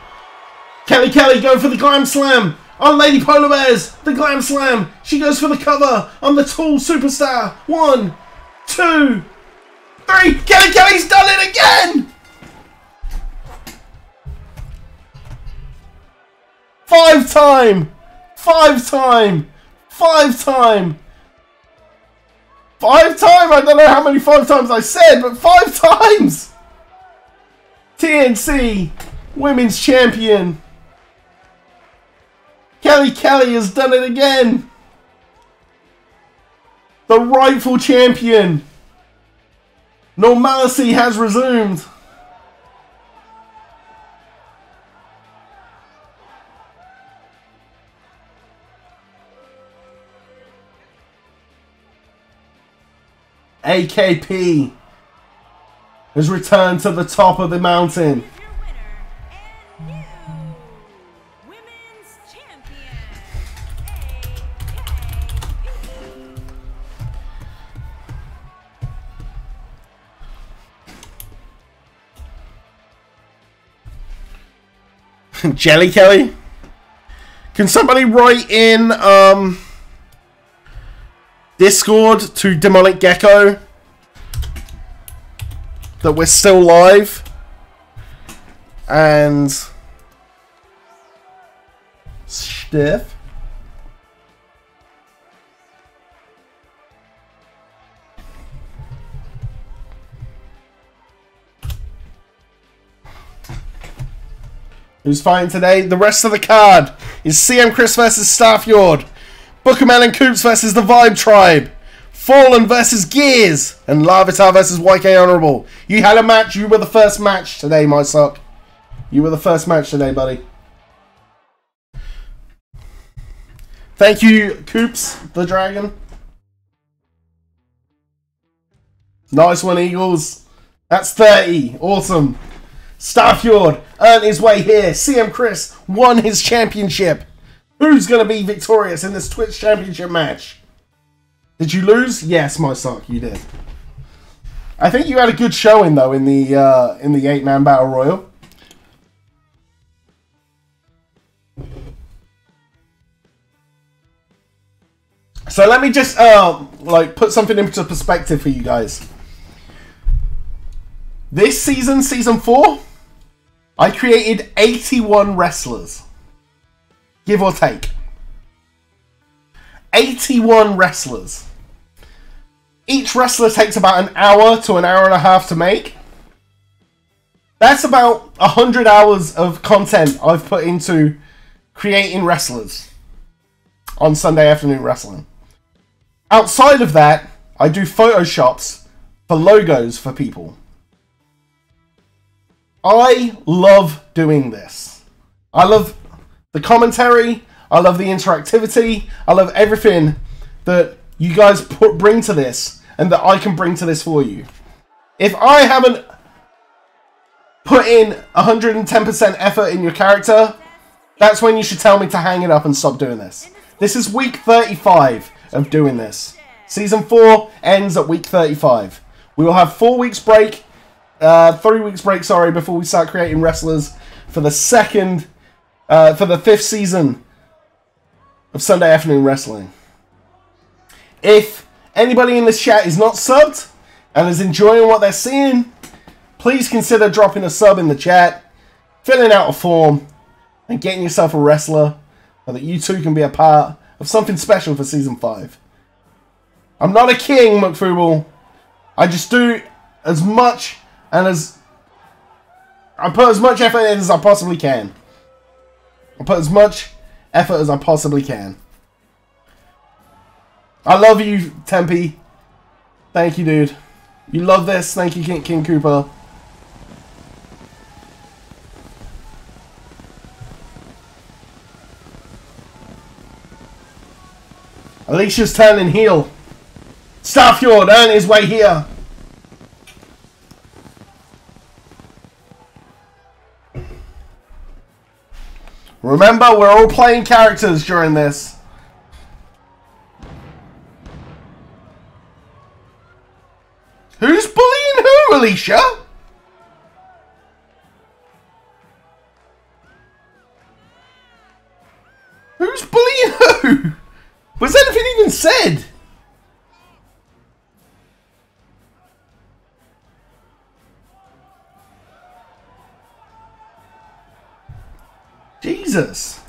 Kelly Kelly going for the Glam Slam on Lady Polar Bears. The Glam Slam. She goes for the cover on the tall superstar. One, two, three. Kelly Kelly's done it again. Five time. Five time. Five time. Five time? I don't know how many five times I said, but five times! TNC Women's Champion. Kelly Kelly has done it again. The rightful champion. Normalcy has resumed. AKP has returned to the top of the mountain. Jelly Kelly? Can somebody write in um, Discord to Demonic Gecko that we're still live? And Stiff. Who's fighting today? The rest of the card is CM Chris versus Starfjord, Bookerman and Coops versus the Vibe Tribe, Fallen versus Gears, and Larvitar versus YK Honorable. You had a match. You were the first match today, my sock. You were the first match today, buddy. Thank you, Coops, the dragon. Nice one, Eagles. That's 30. Awesome. Starfjord earned his way here. CM Chris won his championship. Who's going to be victorious in this Twitch championship match? Did you lose? Yes, my sock, you did. I think you had a good showing though in the uh, in the eight man battle royal. So let me just uh, like put something into perspective for you guys. This season, season four, I created 81 wrestlers. Give or take. 81 wrestlers. Each wrestler takes about an hour to an hour and a half to make. That's about 100 hours of content I've put into creating wrestlers on Sunday Afternoon Wrestling. Outside of that, I do photoshops for logos for people. I love doing this. I love the commentary. I love the interactivity. I love everything that you guys put, bring to this and that I can bring to this for you. If I haven't put in 110% effort in your character, that's when you should tell me to hang it up and stop doing this. This is week 35 of doing this. Season 4 ends at week 35. We will have four weeks break uh, three weeks break, sorry, before we start creating wrestlers for the second, uh, for the fifth season of Sunday Afternoon Wrestling. If anybody in this chat is not subbed and is enjoying what they're seeing, please consider dropping a sub in the chat, filling out a form, and getting yourself a wrestler so that you too can be a part of something special for season 5. I'm not a king, McFubel. I just do as much and as I put as much effort in as I possibly can. I put as much effort as I possibly can. I love you, Tempe. Thank you, dude. You love this. Thank you, King, King Cooper. Alicia's turning heel. Starfjord earn his way here. Remember, we're all playing characters during this. Who's bullying who, Alicia? Who's bullying who? Was anything even said? Jesus.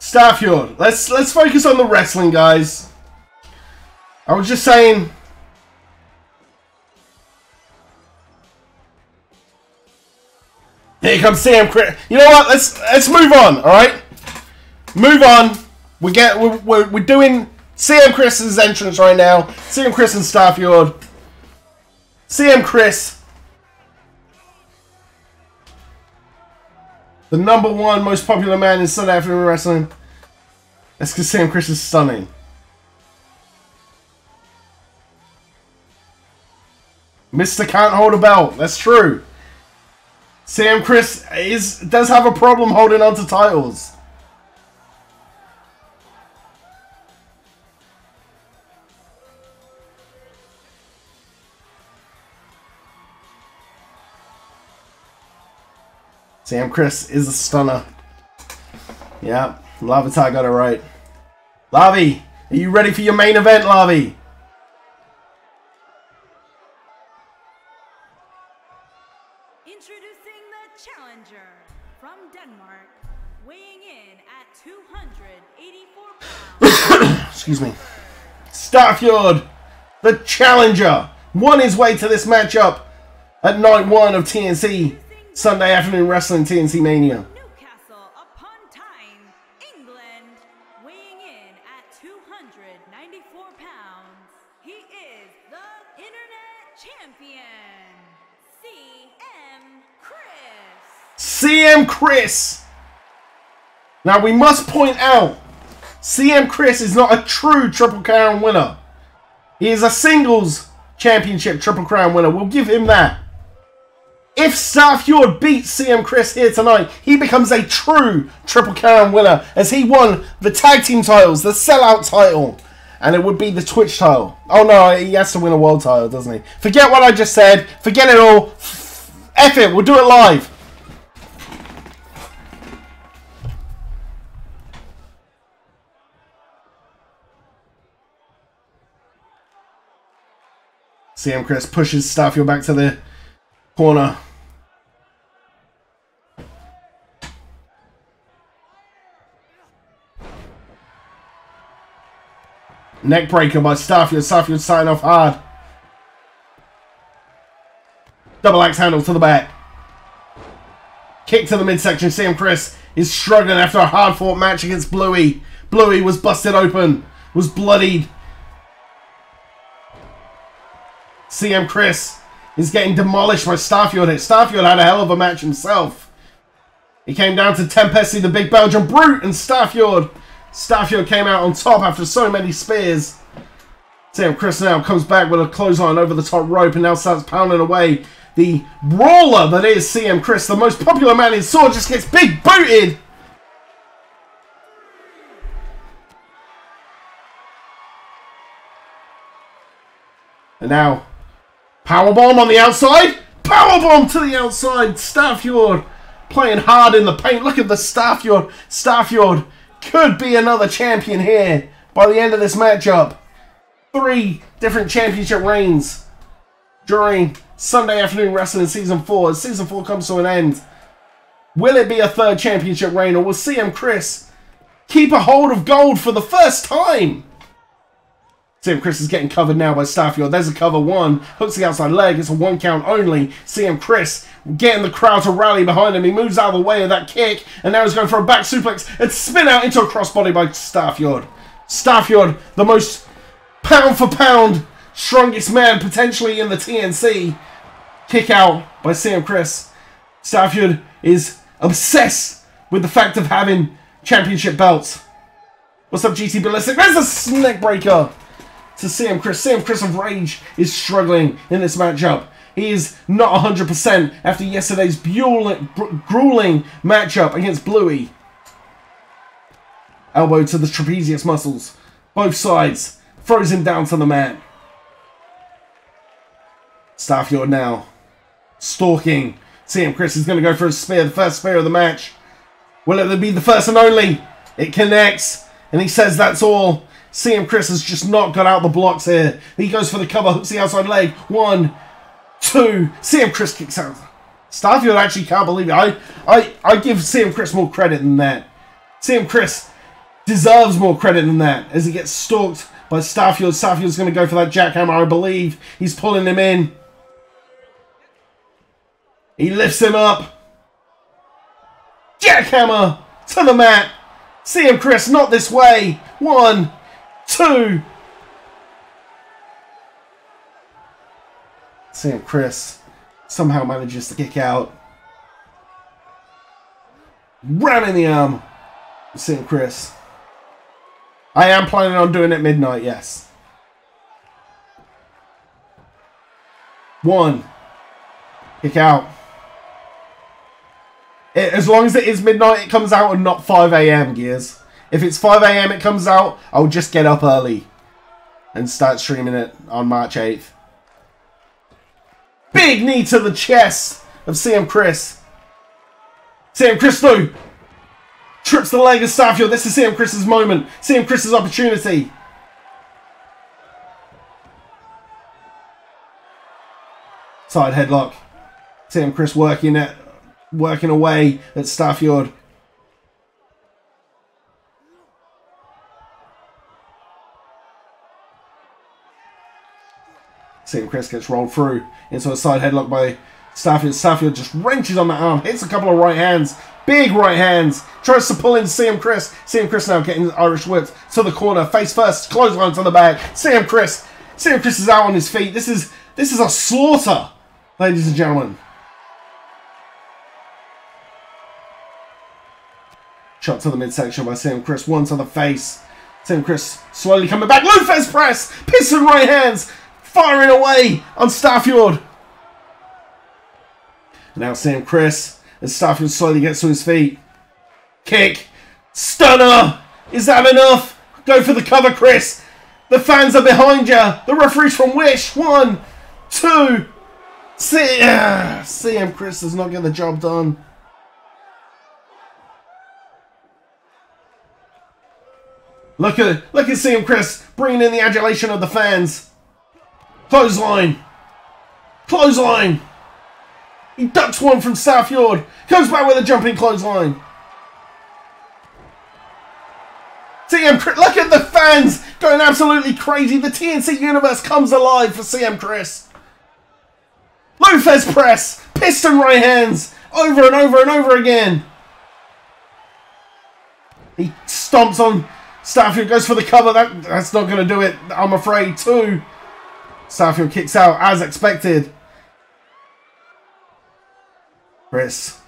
Starfjord, let's let's focus on the wrestling, guys. I was just saying Here comes Sam. You know what? Let's let's move on. All right, move on. We get we're, we're, we're doing CM Chris's entrance right now. CM Chris and Starfjord. CM Chris, the number one most popular man in South African wrestling. That's because Sam Chris is stunning. Mister can't hold a belt. That's true. Sam Chris is does have a problem holding on to titles. Sam Chris is a stunner. Yeah, Larvitar got it right. Lavi, are you ready for your main event, Lavi? Excuse me. Starfjord, the challenger, won his way to this matchup at night one of TNC Sunday Afternoon Wrestling TNC Mania. Newcastle upon Tyne, England, weighing in at 294 pounds. He is the Internet Champion, CM Chris. CM Chris. Now we must point out, CM Chris is not a true Triple Crown winner. He is a singles championship Triple Crown winner. We'll give him that. If Starfjord beats CM Chris here tonight, he becomes a true Triple Crown winner as he won the tag team titles, the sellout title, and it would be the Twitch title. Oh no, he has to win a world title, doesn't he? Forget what I just said. Forget it all. F it, we'll do it live. CM Chris pushes Starfield back to the corner. Neck breaker by Starfield. Starfield sign off hard. Double axe handle to the back. Kick to the midsection. CM Chris is struggling after a hard fought match against Bluey. Bluey was busted open, was bloodied. CM Chris is getting demolished by Starfield. Starfield had a hell of a match himself. He came down to Tempesti, the big Belgian brute, and Starfield. Starfield came out on top after so many spears. CM Chris now comes back with a clothesline over the top rope and now starts pounding away. The brawler that is CM Chris, the most popular man in Sword, just gets big booted. And now Powerbomb on the outside. Powerbomb to the outside. Starfjord playing hard in the paint. Look at the Starfjord. Starfjord could be another champion here by the end of this matchup. Three different championship reigns during Sunday Afternoon Wrestling Season 4. As Season 4 comes to an end, will it be a third championship reign or will CM Chris keep a hold of gold for the first time? CM Chris is getting covered now by Starfield. There's a cover one. Hooks the outside leg. It's a one count only. Sam Chris getting the crowd to rally behind him. He moves out of the way of that kick. And now he's going for a back suplex and spin out into a crossbody by Starfield. Starfield, the most pound for pound strongest man potentially in the TNC. Kick out by Sam Chris. Starfield is obsessed with the fact of having championship belts. What's up, GT Ballistic? There's a snake breaker to Sam Chris. Sam Chris of Rage is struggling in this matchup. He is not 100% after yesterday's grueling, matchup against Bluey. Elbow to the trapezius muscles. Both sides. Him down to the mat. Starfield now. Stalking. Sam Chris is going to go for a spear. The first spear of the match. Will it be the first and only? It connects. And he says that's all. CM Chris has just not got out the blocks here. He goes for the cover, hooks the outside leg. One, two. CM Chris kicks out. Starfield actually can't believe it. I, I, I give CM Chris more credit than that. CM Chris deserves more credit than that as he gets stalked by Starfield. Starfield's going to go for that jackhammer, I believe. He's pulling him in. He lifts him up. Jackhammer to the mat. CM Chris, not this way. One, two. Sam Chris somehow manages to kick out. Ram in the arm. Sam Chris. I am planning on doing it midnight, yes. One. Kick out. It, as long as it is midnight, it comes out and not 5 a.m. Gears. If it's 5 a.m. it comes out, I'll just get up early and start streaming it on March 8th. Big knee to the chest of Sam Chris. Sam Chris though trips the leg of Starfield. This is Sam Chris's moment. Sam Chris's opportunity. Side headlock. Sam Chris working it, working away at Starfield. CM Chris gets rolled through into a side headlock by Starfield. Starfield just wrenches on that arm, hits a couple of right hands, big right hands, tries to pull in Sam Chris. Sam Chris now getting Irish whipped to the corner, face first, clothesline to the back. Sam Chris, Sam Chris is out on his feet. This is this is a slaughter, ladies and gentlemen. Shot to the midsection by Sam Chris, one to the face. Sam Chris slowly coming back. Lou Thesz press, piston right hands, firing away on Starfield. Now CM Chris, as Starfield slowly gets to his feet. Kick, stunner. Is that enough? Go for the cover, Chris. The fans are behind you. The referee's from Wish. One, two. Ah, CM Chris does not get the job done. Look at look at CM Chris bringing in the adulation of the fans. Clothesline. Clothesline. He ducks one from Starfield. Comes back with a jumping clothesline. CM Chris. Look at the fans going absolutely crazy. The TNC universe comes alive for CM Chris. Lopez press. Piston right hands. Over and over and over again. He stomps on Starfield. Goes for the cover. That, that's not going to do it, I'm afraid, too. Starfield kicks out as expected. Chris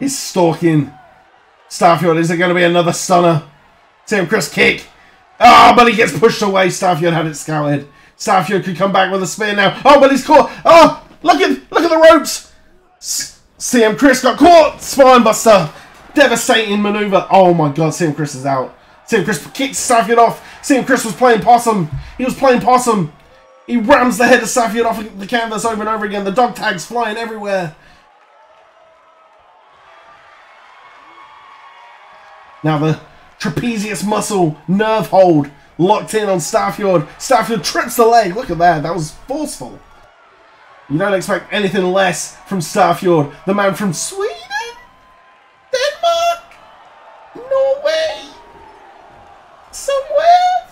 is stalking Starfield. Is it going to be another stunner? Tim Chris kick. Ah, oh, but he gets pushed away. Starfield had it scouted. Starfield could come back with a spear now. Oh, but he's caught. Oh, look at look at the ropes. CM Chris got caught. Spinebuster. Devastating maneuver. Oh my god, CM Chris is out. CM Chris kicks Starfield off. CM Chris was playing possum. He was playing possum. He rams the head of Starfield off the canvas over and over again. The dog tags flying everywhere. Now the trapezius muscle nerve hold locked in on Starfield. Starfield trips the leg. Look at that. That was forceful. You don't expect anything less from Starfield, the man from Sweden, Denmark, Norway, somewhere.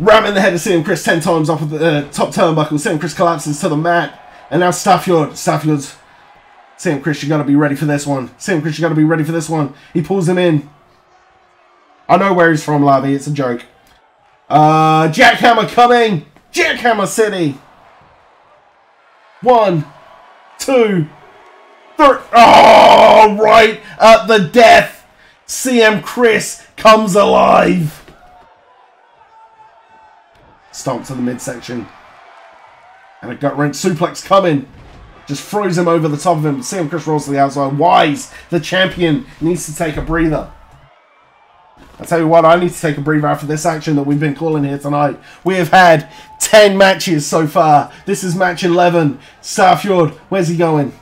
Ramming the head of CM Chris 10 times off of the uh, top turnbuckle. CM Chris collapses to the mat. And now Starfield. Starfield's Sam Chris, you gotta be ready for this one. Sam Chris, you gotta be ready for this one. He pulls him in. I know where he's from, Lavi. It's a joke. Uh, Jackhammer coming. Jackhammer City. One, two, three. Oh, right at the death. CM Chris comes alive. Stomp to the midsection. And a gut wrench suplex coming. Just throws him over the top of him. CM Chris rolls to the outside. Wise, the champion, needs to take a breather. I tell you what, I need to take a breather after this action that we've been calling here tonight. We have had 10 matches so far. This is match 11. Starfield, where's he going?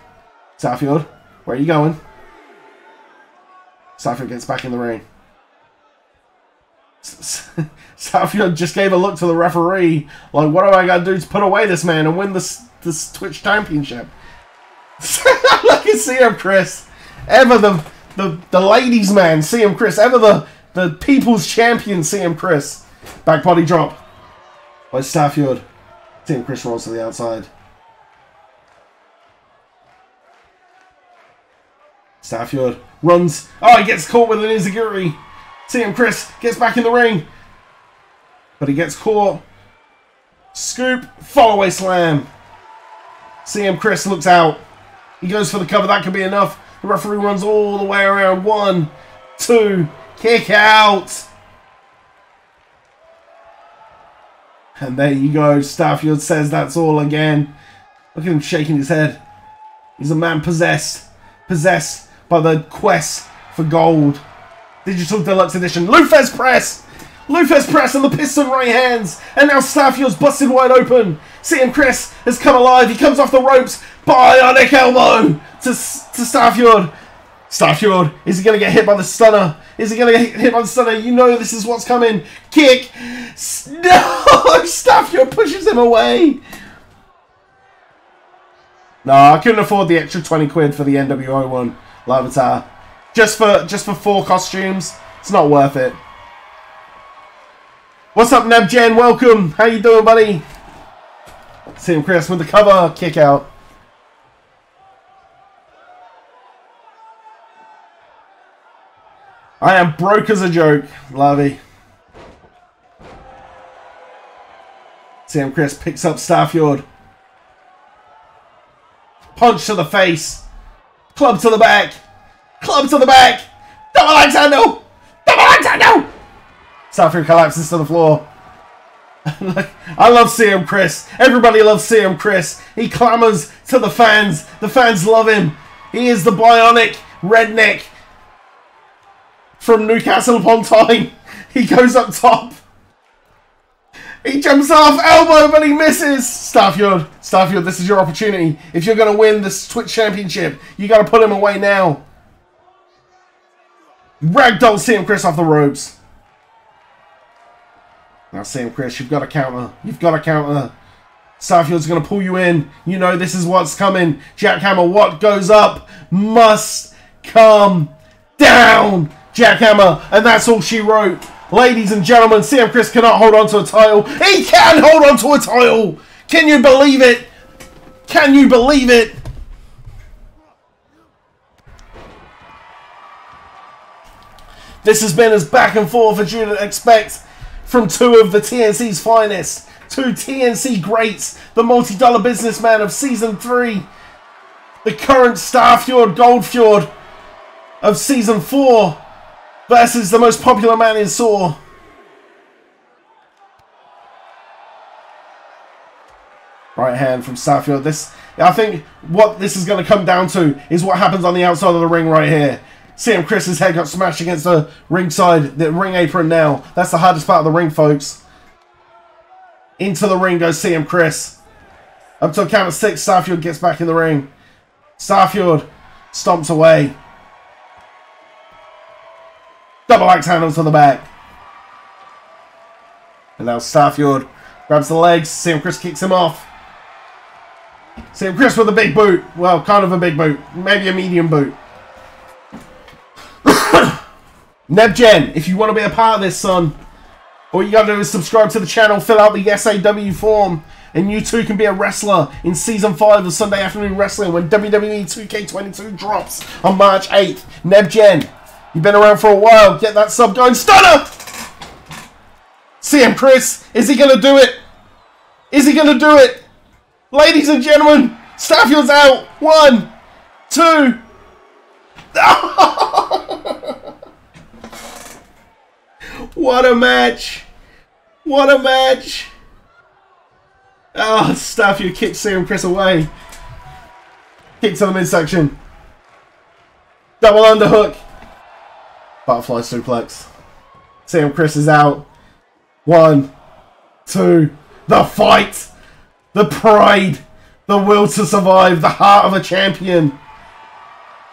Starfield, where are you going? Starfield gets back in the ring. Starfield just gave a look to the referee, like, what do I to do to put away this man and win this this Twitch Championship? Look at CM Chris, ever the the the ladies' man, CM Chris, ever the the people's champion, CM Chris. Back body drop by Starfield. CM Chris rolls to the outside. Starfield runs. Oh, he gets caught with an Izaguri. CM Chris gets back in the ring. But he gets caught. Scoop. Fallaway slam. CM Chris looks out. He goes for the cover. That could be enough. The referee runs all the way around. One, two, kick out. And there you go. Starfield says that's all again. Look at him shaking his head. He's a man possessed. possessed by the quest for gold. Digital Deluxe Edition. Lou Thesz Press! Lou Thesz Press and the piston right hands. And now Starfield's busted wide open. CM Chris has come alive. He comes off the ropes. Bionic elbow to, to Starfield. Starfield, is he going to get hit by the stunner? Is he going to get hit by the stunner? You know this is what's coming. Kick. No! Starfield pushes him away. No, I couldn't afford the extra 20 quid for the NWO one. Larvitar. Just for just for four costumes. It's not worth it. What's up, Nebgen? Welcome. How you doing, buddy? Sam Chris, with the cover kick out. I am broke as a joke, Lavi. Sam Chris picks up Starfjord. Punch to the face. Club to the back. Club to the back. Double axe handle. Double axe handle. Starfjord collapses to the floor. I love CM Chris. Everybody loves CM Chris. He clamours to the fans. The fans love him. He is the bionic redneck from Newcastle upon Tyne. He goes up top. He jumps off elbow, but he misses. Starfield, Starfield, this is your opportunity. If you're going to win this Twitch Championship, you got to put him away now. Ragdoll CM Chris off the ropes. Now, Sam Chris, you've got to counter. You've got to counter. Starfield's going to pull you in. You know this is what's coming. Jackhammer, what goes up must come down. Jackhammer, and that's all she wrote. Ladies and gentlemen, Sam Chris cannot hold on to a title. He can hold on to a title. Can you believe it? Can you believe it? This has been as back and forth as you'd expect from two of the TNC's finest, two TNC greats, the multi-dollar businessman of season three, the current Starfjord Goldfjord of season four, versus the most popular man in Saw. Right hand from Starfield. This, I think, what this is going to come down to is what happens on the outside of the ring right here. CM Chris's head got smashed against the ringside, the ring apron now. That's the hardest part of the ring, folks. Into the ring goes CM Chris. Up to a count of six, Starfield gets back in the ring. Starfield stomps away. Double axe handle to the back. And now Starfield grabs the legs. Sam Chris kicks him off. Sam Chris with a big boot. Well, kind of a big boot. Maybe a medium boot. Nebgen, if you want to be a part of this, son, all you gotta do is subscribe to the channel, fill out the SAW form, and you too can be a wrestler in Season 5 of Sunday Afternoon Wrestling when WWE 2K22 drops on March 8th. Nebgen, You've been around for a while. Get that sub going. Stunner! CM Chris, is he to do it? Is he to do it? Ladies and gentlemen, Starfield's out. One, two. what a match. What a match. Oh, Starfield kicks CM Chris away. Kick to the midsection. Double underhook. Butterfly suplex. Sam Chris is out. One, two, the fight, the pride, the will to survive, the heart of a champion.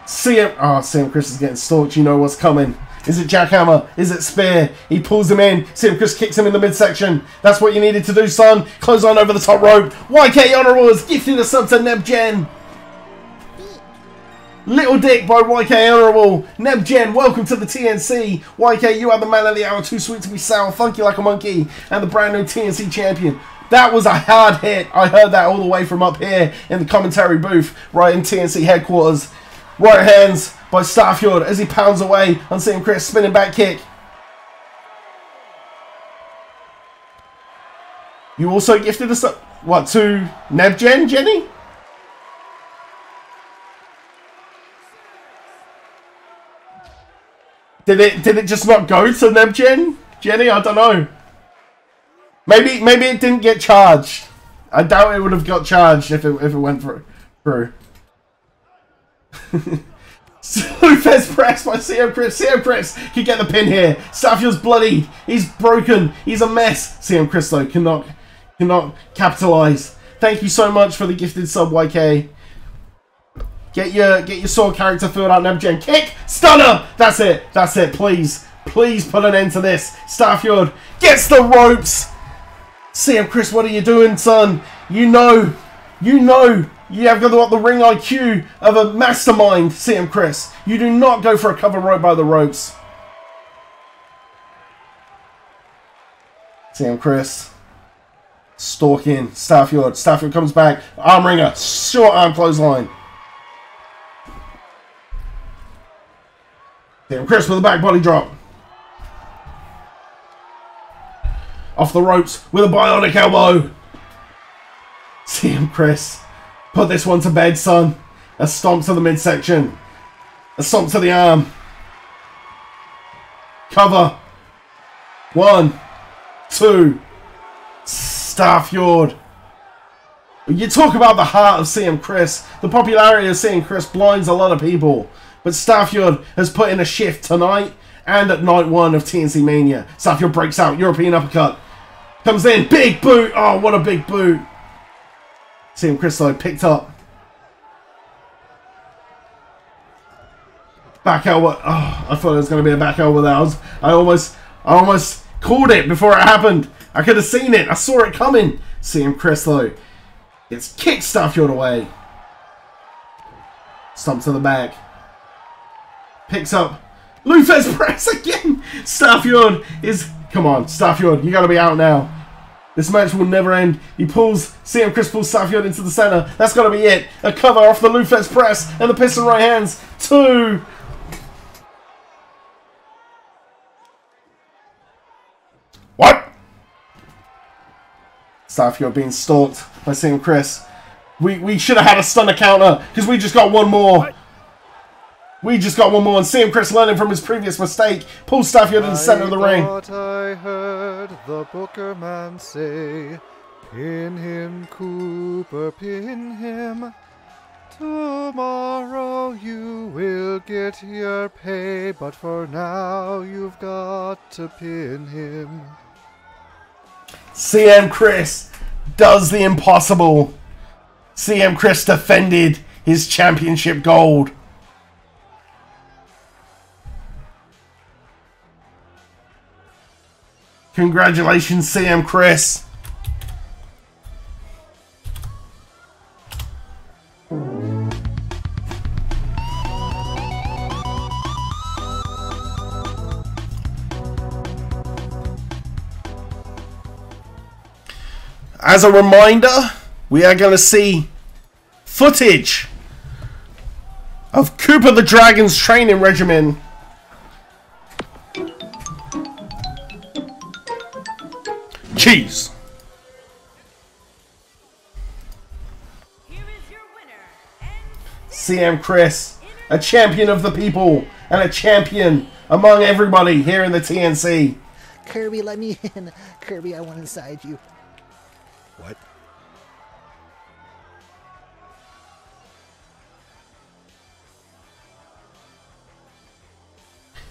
Sam, oh, Sam Chris is getting stalked. You know what's coming. Is it jackhammer? Is it spear? He pulls him in. Sam Chris kicks him in the midsection. That's what you needed to do, son. Close on over the top rope. YK Honorable has gifted the sub to Nebgen. Little Dick by YK Honorable. Nebgen, welcome to the TNC. YK, you are the man of the hour, too sweet to be sour, funky like a monkey, and the brand new TNC champion. That was a hard hit. I heard that all the way from up here in the commentary booth, right in TNC headquarters. Right hands by Starfjord as he pounds away on Chris spinning back kick. You also gifted us, what, to Nebgen, Jenny? Did it did it just not go to Nebgen? Jenny, I don't know. Maybe maybe it didn't get charged. I doubt it would have got charged if it if it went through. through. Lou Thesz press by CM Chris. CM Chris can get the pin here. Starfield's bloody. He's broken. He's a mess. CM Chris though cannot cannot capitalize. Thank you so much for the gifted sub YK. Get your get your sword character filled out, Nebgen. Kick! Stunner! That's it. That's it. Please. Please put an end to this. Starfield gets the ropes. CM Chris, what are you doing, son? You know, you know you have got the ring IQ of a mastermind, CM Chris. You do not go for a cover right by the ropes. CM Chris. Stalking. Starfield. Starfield comes back. Arm wringer. Short arm clothesline. CM Chris with a back body drop. Off the ropes with a bionic elbow. CM Chris. Put this one to bed, son. A stomp to the midsection. A stomp to the arm. Cover. One. Two. Starfjord. You talk about the heart of CM Chris. The popularity of CM Chris blinds a lot of people. But Starfjord has put in a shift tonight and at night one of TNC Mania. Starfjord breaks out. European uppercut. Comes in. Big boot. Oh, what a big boot. Chris though picked up. Back elbow. Oh, I thought it was going to be a back elbow That I, was, I almost, I almost called it before it happened. I could have seen it. I saw it coming. CM though. It's kicked Starfield away. Stomp to the back. Picks up. Lou Thesz press again. Starfield is. Come on, Starfield. You got to be out now. This match will never end. He pulls CM Chris pulls Starfield into the center. That's got to be it. A cover off the Lou Thesz press and the piston right hands. Two. What? Starfield being stalked by CM Chris. We we should have had a stunner counter because we just got one more. We just got one more, and CM Chris learning from his previous mistake. Pulls Starfield in the center of the ring. I heard the Booker man say, Pin him, Cooper, pin him. Tomorrow you will get your pay, but for now you've got to pin him. CM Chris does the impossible. CM Chris defended his championship gold. Congratulations, Sam Chris. As a reminder, we are going to see footage of Cooper the Dragon's training regimen. Cheese. Here is your winner and CM Chris, a champion of the people and a champion among everybody here in the TNC. Kirby, let me in. Kirby, I want inside you. What?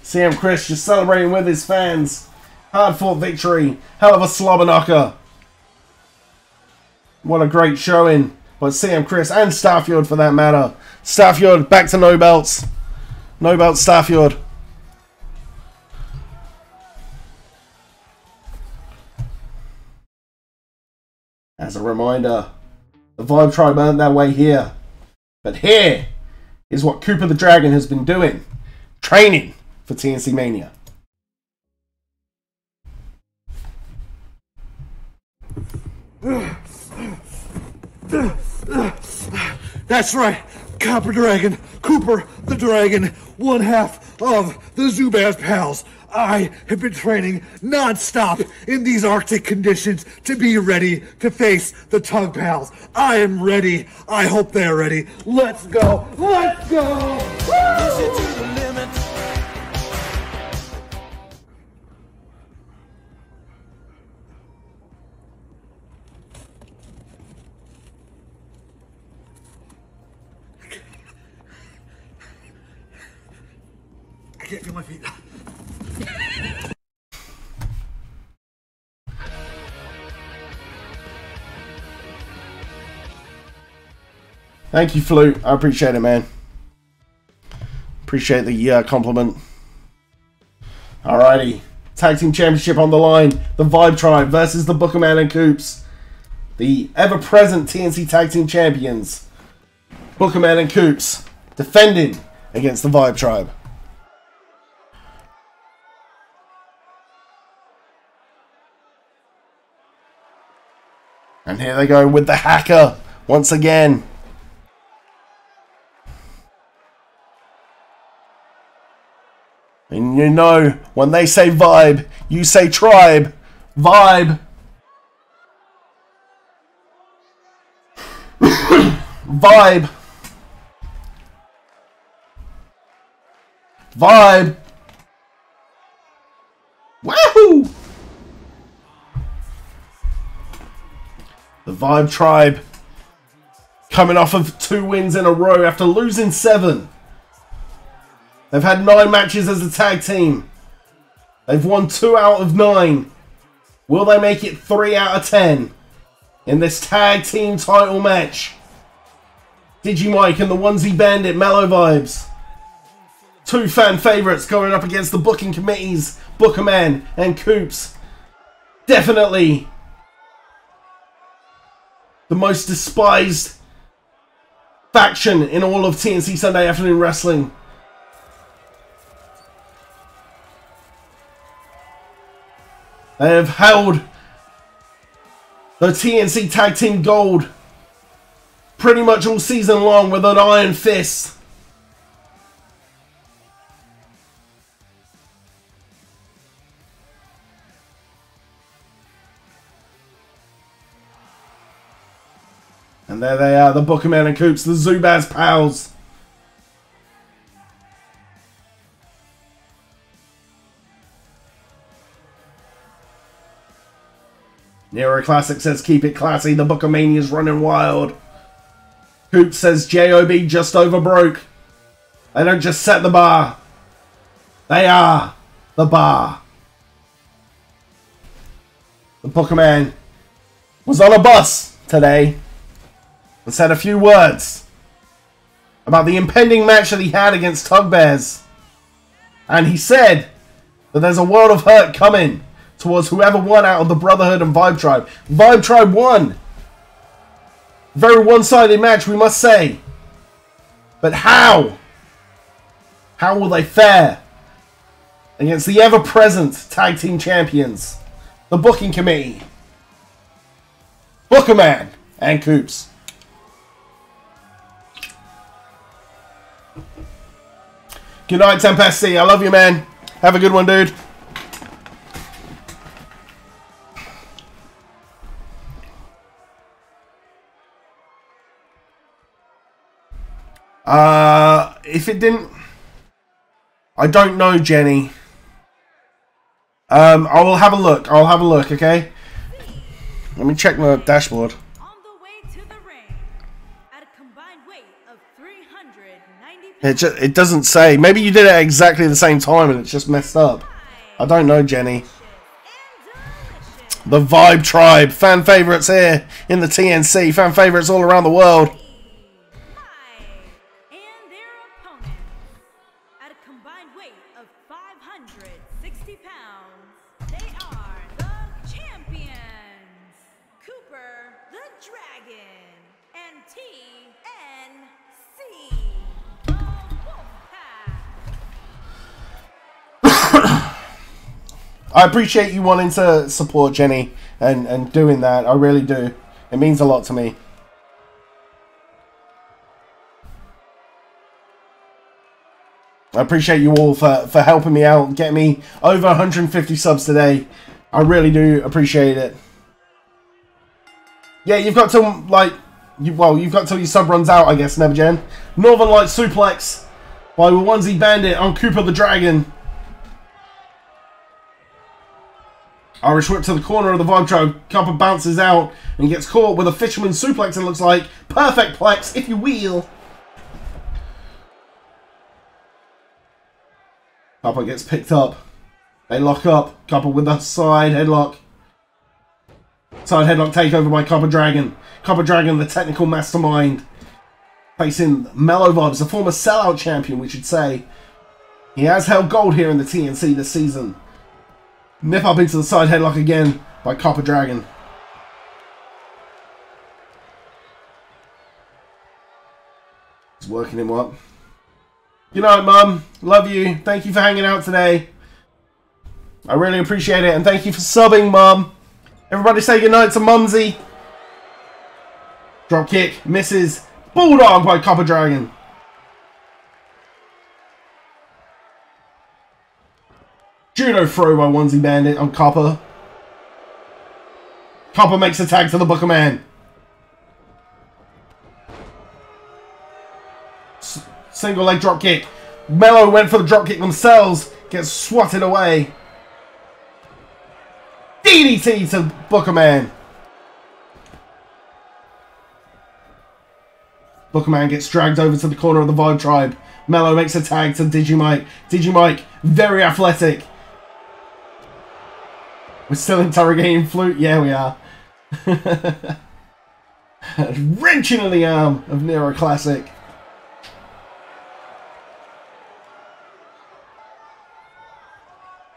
CM Chris just celebrating with his fans. Hard fought victory. Hell of a slobber knocker. What a great showing by CM Chris and Starfield for that matter. Starfield back to no belts. No belts Starfield. As a reminder, the Vibe Tribe earned their way here. But here is what Cooper the Dragon has been doing. Training for TNC Mania. That's right, Copper Dragon, Cooper the Dragon, one half of the Zubaz pals. I have been training non-stop in these Arctic conditions to be ready to face the Tug Pals. I am ready. I hope they're ready. Let's go. Let's go. I Thank you, Flute. I appreciate it, man. Appreciate the uh, compliment. Alrighty. Tag Team Championship on the line. The Vibe Tribe versus the Booker Man and Coops. The ever present TNC Tag Team Champions. Booker Man and Coops defending against the Vibe Tribe. And here they go with the hacker once again. And you know, when they say vibe, you say tribe. Vibe. vibe. Vibe. Wahoo! The Vibe Tribe coming off of two wins in a row after losing seven. They've had nine matches as a tag team. They've won two out of nine. Will they make it three out of ten in this tag team title match? Digimike and the Onesie Bandit Mellow Vibes. Two fan favourites going up against the booking committees, Bookerman and Coops. Definitely the most despised faction in all of TNC Sunday Afternoon Wrestling. They have held the TNC Tag Team Gold pretty much all season long with an iron fist. And there they are, the Bookerman and Coops, the Zubaz pals. Nero Classic says keep it classy, the Bookermania's running wild. Hoop says JOB just over broke. They don't just set the bar. They are the bar. The Bookerman was on a bus today and said a few words about the impending match that he had against Tugbears. And he said that there's a world of hurt coming towards whoever won out of the Brotherhood and Vibe Tribe. Vibe Tribe won. Very one-sided match, we must say. But how? How will they fare against the ever-present tag team champions, the booking committee, Bookerman, and Coops? Good night, Tempesti. I love you, man. Have a good one, dude. Uh, if it didn't, I don't know, Jenny. Um, I will have a look. I'll have a look. Okay. Let me check my dashboard. On the way to the ring, at a combined weight of 390 It just, it doesn't say. Maybe you did it at exactly the same time and it's just messed up. I don't know, Jenny. The Vibe Tribe, fan favorites here in the TNC, fan favorites all around the world. I appreciate you wanting to support Jenny and, and doing that. I really do. It means a lot to me. I appreciate you all for, for helping me out, get me over 150 subs today. I really do appreciate it. Yeah, you've got till, like, you, well, you've got till your sub runs out, I guess, Nebgen. Northern Light Suplex by Onesie Bandit on Cooper the Dragon. Irish whip to the corner of the Tribe. Copper bounces out and gets caught with a fisherman suplex, it looks like. Perfect plex, if you will. Copper gets picked up. They lock up. Copper with a side headlock. Side headlock takeover by Copper Dragon. Copper Dragon, the technical mastermind. Facing Mellow Vibes, the former sellout champion, we should say. He has held gold here in the TNC this season. Nip up into the side headlock again by Copper Dragon. He's working him up. Good night, Mum. Love you. Thank you for hanging out today. I really appreciate it. And thank you for subbing, Mum. Everybody say goodnight to Mumsy. Drop kick. Misses. Bulldog by Copper Dragon. Judo throw by Onesie Bandit on Copper. Copper makes a tag to the Booker Man. S single leg drop kick. Mello went for the drop kick themselves. Gets swatted away. DDT to Booker Man. Booker Man gets dragged over to the corner of the Vibe Tribe. Mello makes a tag to Digimike. Digimike, very athletic. We're still interrogating Flute? Yeah, we are. Wrenching in the arm of Nero Classic.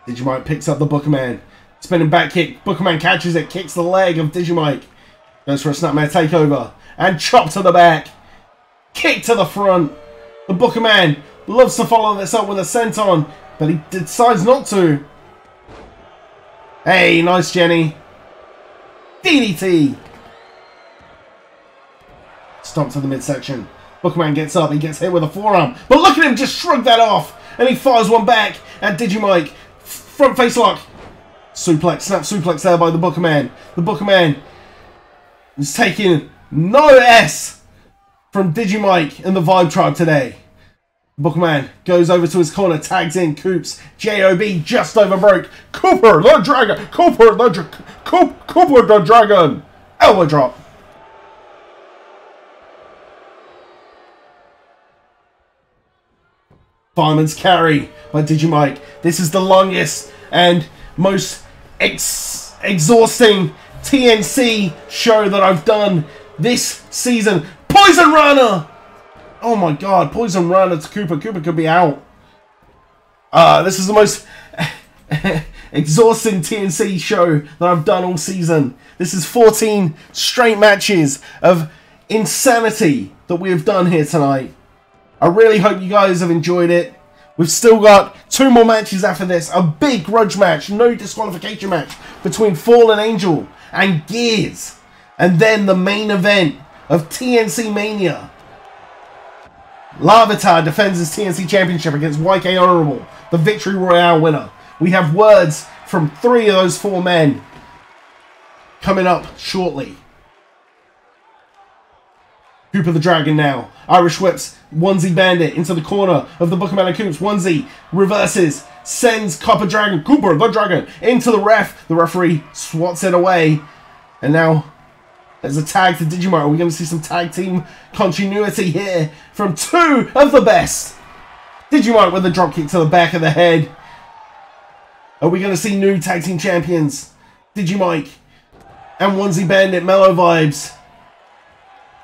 Digimike picks up the Bookerman. Spinning back kick. Bookerman catches it, kicks the leg of Digimike. Goes for a Snapmare takeover. And chop to the back. Kick to the front. The Bookerman loves to follow this up with a senton, but he decides not to. Hey, nice Jenny. DDT. Stomp to the midsection. Bookerman gets up, he gets hit with a forearm. But look at him just shrug that off. And he fires one back at Digimike. Front face lock. Suplex, snap suplex there by the Bookerman. The Bookerman is taking no S from Digimike and the Vibe Tribe today. Bookman goes over to his corner, tags in Coops. JOB just over broke. Cooper the Dragon! Cooper the Dra Coop Cooper the Dragon! Elbow drop. Fireman's carry by Digimike. This is the longest and most ex exhausting TNC show that I've done this season. Poison Rana! Oh my god, Poison Rana to Cooper. Cooper could be out. Uh, this is the most exhausting TNC show that I've done all season. This is 14 straight matches of insanity that we have done here tonight. I really hope you guys have enjoyed it. We've still got two more matches after this. A big grudge match, no disqualification match between Fallen Angel and Gears. And then the main event of TNC Mania. Larvitar defends his TNC Championship against YK Honorable, the Victory Royale winner. We have words from three of those four men coming up shortly. Cooper the Dragon now. Irish whips Onesie Bandit into the corner of the Bookerman and Coops. Onesie reverses, sends Copper Dragon, Cooper the Dragon, into the ref. The referee swats it away. And now there's a tag to Digimon. Are we going to see some tag team continuity here from two of the best? Digimon with a dropkick to the back of the head. Are we going to see new tag team champions? Digimike and Onesie Bandit Mellow Vibes.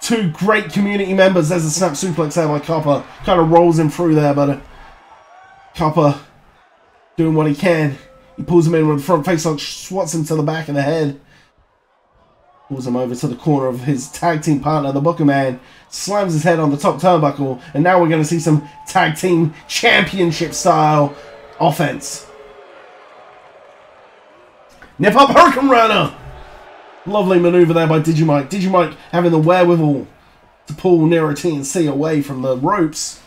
Two great community members. There's a snap suplex there by Copper. Kind of rolls him through there, but uh, Copper doing what he can. He pulls him in with the front face lock, swats him to the back of the head. Pulls him over to the corner of his tag team partner, the Booker Man. Slams his head on the top turnbuckle. And now we're going to see some tag team championship style offense. Nip up Hurricanrana! Lovely maneuver there by Digimike. Digimike having the wherewithal to pull Nero TNC away from the ropes.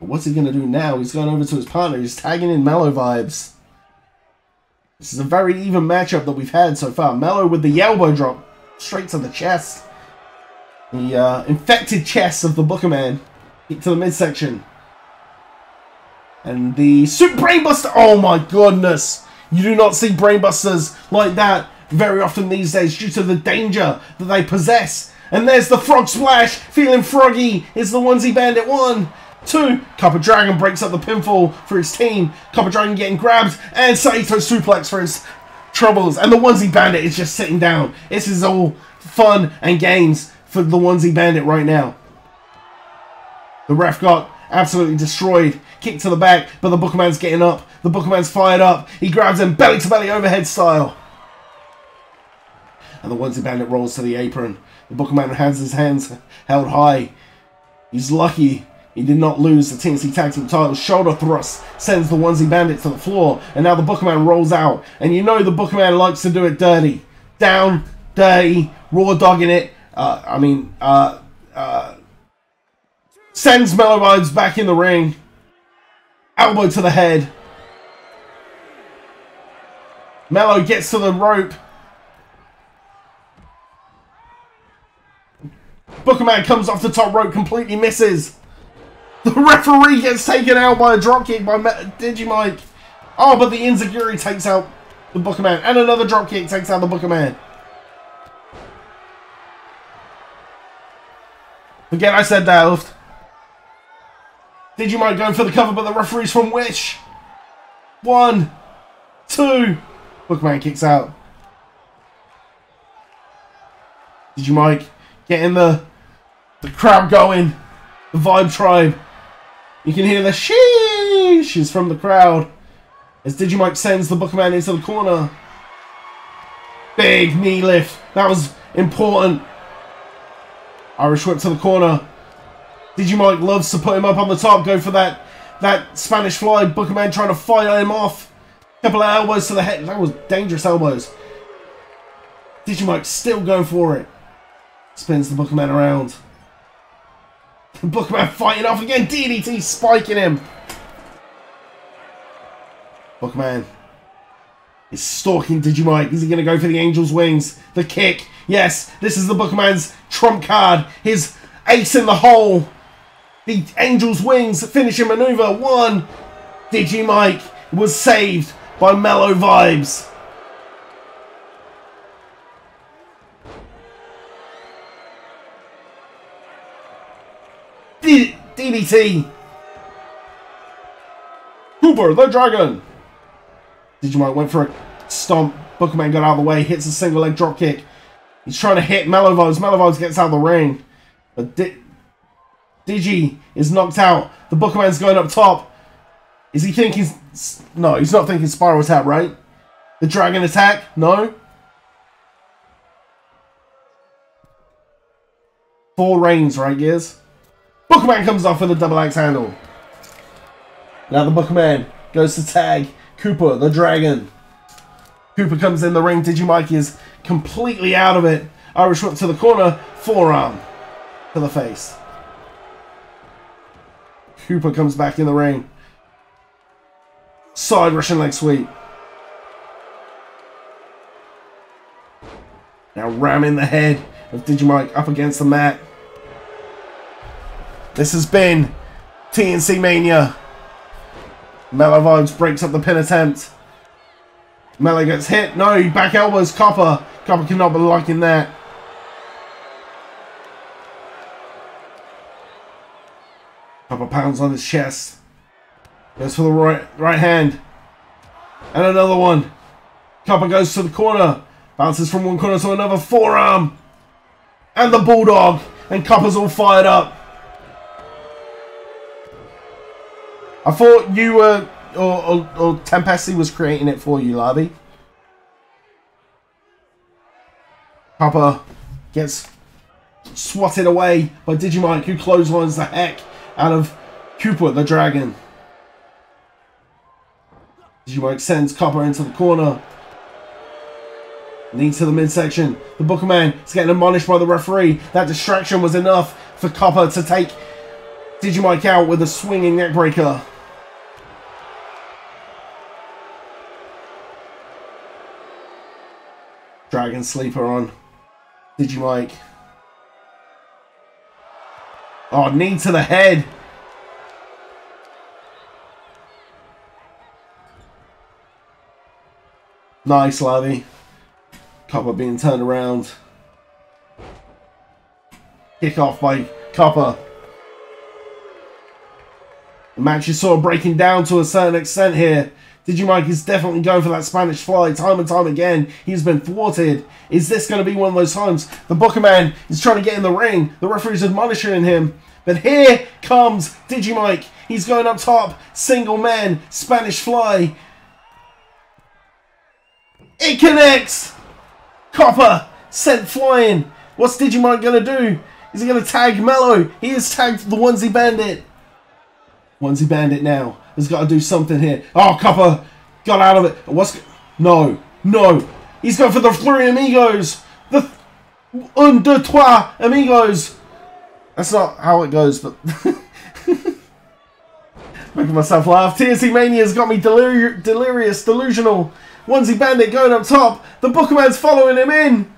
But what's he going to do now? He's going over to his partner. He's tagging in Mellow Vibes. This is a very even matchup that we've had so far. Mellow with the elbow drop straight to the chest. The uh, infected chest of the Booker Man. Kick to the midsection. And the Super Brainbuster. Oh my goodness. You do not see Brainbusters like that very often these days due to the danger that they possess. And there's the Frog Splash. Feeling froggy is the Onesie Bandit one. Two. Copper Dragon breaks up the pinfall for his team. Copper Dragon getting grabbed and Saito suplex for his troubles. And the onesie bandit is just sitting down. This is all fun and games for the onesie bandit right now. The ref got absolutely destroyed. Kick to the back, but the Bookerman's getting up. The Bookerman's fired up. He grabs him belly to belly overhead style. And the onesie bandit rolls to the apron. The Bookerman has his hands held high. He's lucky he did not lose the TNC Tag Team title. Shoulder thrust sends the onesie bandit to the floor. And now the Bookerman rolls out. And you know the Bookerman likes to do it dirty. Down, dirty, raw dogging it. Uh, I mean, uh, uh, sends Mellow Vibes back in the ring. Elbow to the head. Mellow gets to the rope. Bookerman comes off the top rope, completely misses. The referee gets taken out by a dropkick by Digimike. Oh, but the Inzaguri takes out the Booker Man. And another dropkick takes out the Booker Man. Again, I said that. Digimike going for the cover, but the referee's from Wish. One, two. Bookman kicks out. Digimike getting the the crowd going. The Vibe Tribe. You can hear the sheesh from the crowd as Digimike sends the Bookerman into the corner. Big knee lift. That was important. Irish whip to the corner. Digimike loves to put him up on the top, go for that that Spanish fly. Bookerman trying to fire him off. Couple of elbows to the head. That was dangerous elbows. Digimike still going for it. Spins the Bookerman around. Bookerman fighting off again. DDT spiking him. Bookerman is stalking Digimike. Is he going to go for the Angel's Wings? The kick. Yes, this is the Bookerman's trump card. His ace in the hole. The Angel's Wings finishing maneuver. One. Digimike was saved by Mellow Vibes. DDT. The Dragon. Digimon went for a stomp. Bookerman got out of the way, hits a single leg drop kick. He's trying to hit Melovos. Melovos gets out of the ring. But Di- Digi is knocked out. The Bookerman's going up top. Is he thinking... No, he's not thinking Spiral Attack, right? The Dragon Attack? No? Four reigns, right, Gears? Bookerman comes off with a double axe handle. Now the Bookerman goes to tag Cooper, the dragon. Cooper comes in the ring. Digimike is completely out of it. Irish whip to the corner. Forearm to the face. Cooper comes back in the ring. Side Russian leg sweep. Now ramming the head of Digimike up against the mat. This has been TNC Mania. Mellow Vibes breaks up the pin attempt. Mellow gets hit. No, back elbows Copper. Copper cannot be liking that. Copper pounds on his chest. Goes for the right right hand. And another one. Copper goes to the corner. Bounces from one corner to another. Forearm. And the Bulldog. And Copper's all fired up. I thought you were, or, or, or Tempesti was creating it for you, Larby. Papa gets swatted away by Digimike, who clotheslines the heck out of Cooper the dragon. Digimike sends Copper into the corner. Leads to the midsection. The Bookerman is getting admonished by the referee. That distraction was enough for Copper to take Digimike out with a swinging neckbreaker. Dragon Sleeper on. Did you Digimike. Oh, knee to the head. Nice, Lavi. Copper being turned around. Kick off by Copper. The match is sort of breaking down to a certain extent here. Digimike is definitely going for that Spanish fly time and time again. He's been thwarted. Is this going to be one of those times? The Booker Man is trying to get in the ring. The referee's admonishing him. But here comes Digimike. He's going up top. Single man. Spanish fly. It connects. Copper sent flying. What's Digimike going to do? Is he going to tag Mello? He has tagged the Onesie Bandit. Onesie Bandit now has got to do something here. Oh, Copper got out of it. What's... No. No. He's going for the three amigos. The... Un, deux, trois amigos. That's not how it goes, but... Making myself laugh. TNC Mania's got me delir delirious, delusional. Onesie Bandit going up top. The Bookerman's following him in.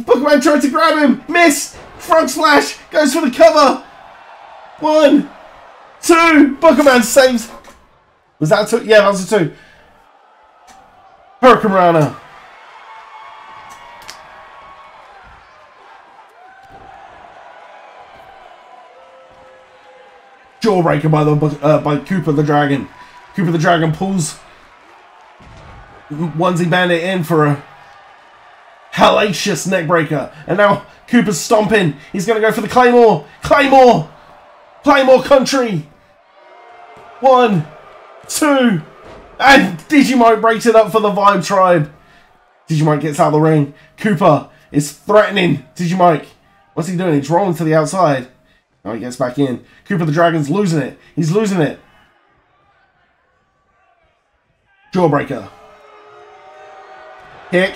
Bookerman tried to grab him. Miss. Frog Splash goes for the cover. One. Two. Bookerman saves. Was that two? Yeah, that was a two. Hurricanrana. Jawbreaker by the uh, by Cooper the Dragon. Cooper the Dragon pulls Onesie Bandit in for a hellacious neckbreaker. And now Cooper's stomping. He's going to go for the Claymore. Claymore! Claymore Country! One, two, and Digimike breaks it up for the Vibe Tribe. Digimike gets out of the ring. Cooper is threatening Digimike. What's he doing? He's rolling to the outside. Oh, he gets back in. Cooper the Dragon's losing it. He's losing it. Jawbreaker. Kick.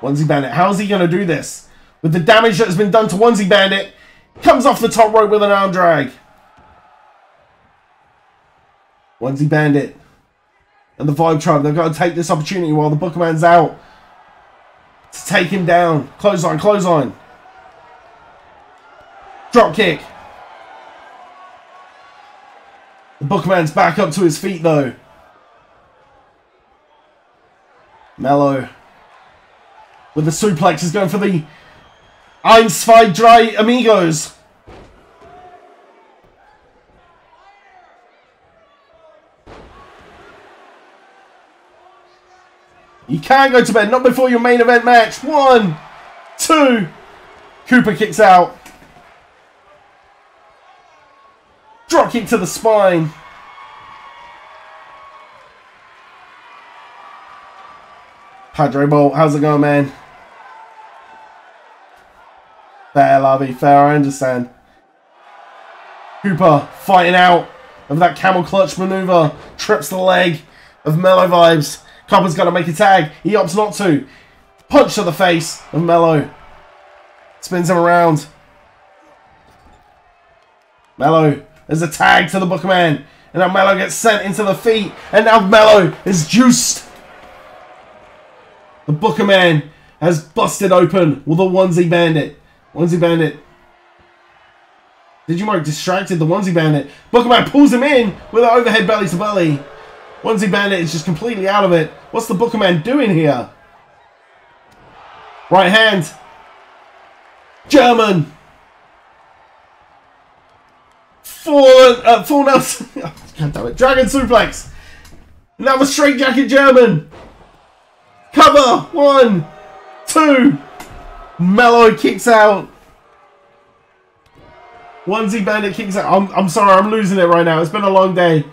Onesie Bandit. How's he going to do this? With the damage that has been done to Onesie Bandit, comes off the top rope with an arm drag. Onesie Bandit and the Vibe Tribe, they've got to take this opportunity while the Bookerman's out to take him down. Clothesline, clothesline. Drop kick. The Bookerman's back up to his feet though. Mello with the suplex is going for the Ein, zwei, amigos. You can't go to bed, not before your main event match. One, two. Cooper kicks out. Drop kick to the spine. Padre Bolt, how's it going, man? Fair, Lavi, fair, I understand. Cooper fighting out of that camel clutch maneuver. Trips the leg of Mellow Vibes. Copper's got to make a tag. He opts not to. Punch to the face of Mello. Spins him around. Mello There's a tag to the Bookerman. And now Mello gets sent into the feet. And now Mello is juiced. The Bookerman has busted open with a onesie bandit. Onesie bandit. Digimike distracted the onesie bandit. Bookerman pulls him in with an overhead belly to belly. Onesie bandit is just completely out of it. What's the Booker Man doing here? Right hand. German. Full, uh, full Nelson. God damn it. Dragon suplex. Another straight jacket German. Cover! One! Two! Mellow kicks out. Onesie Bandit kicks out. I'm, I'm sorry, I'm losing it right now. It's been a long day.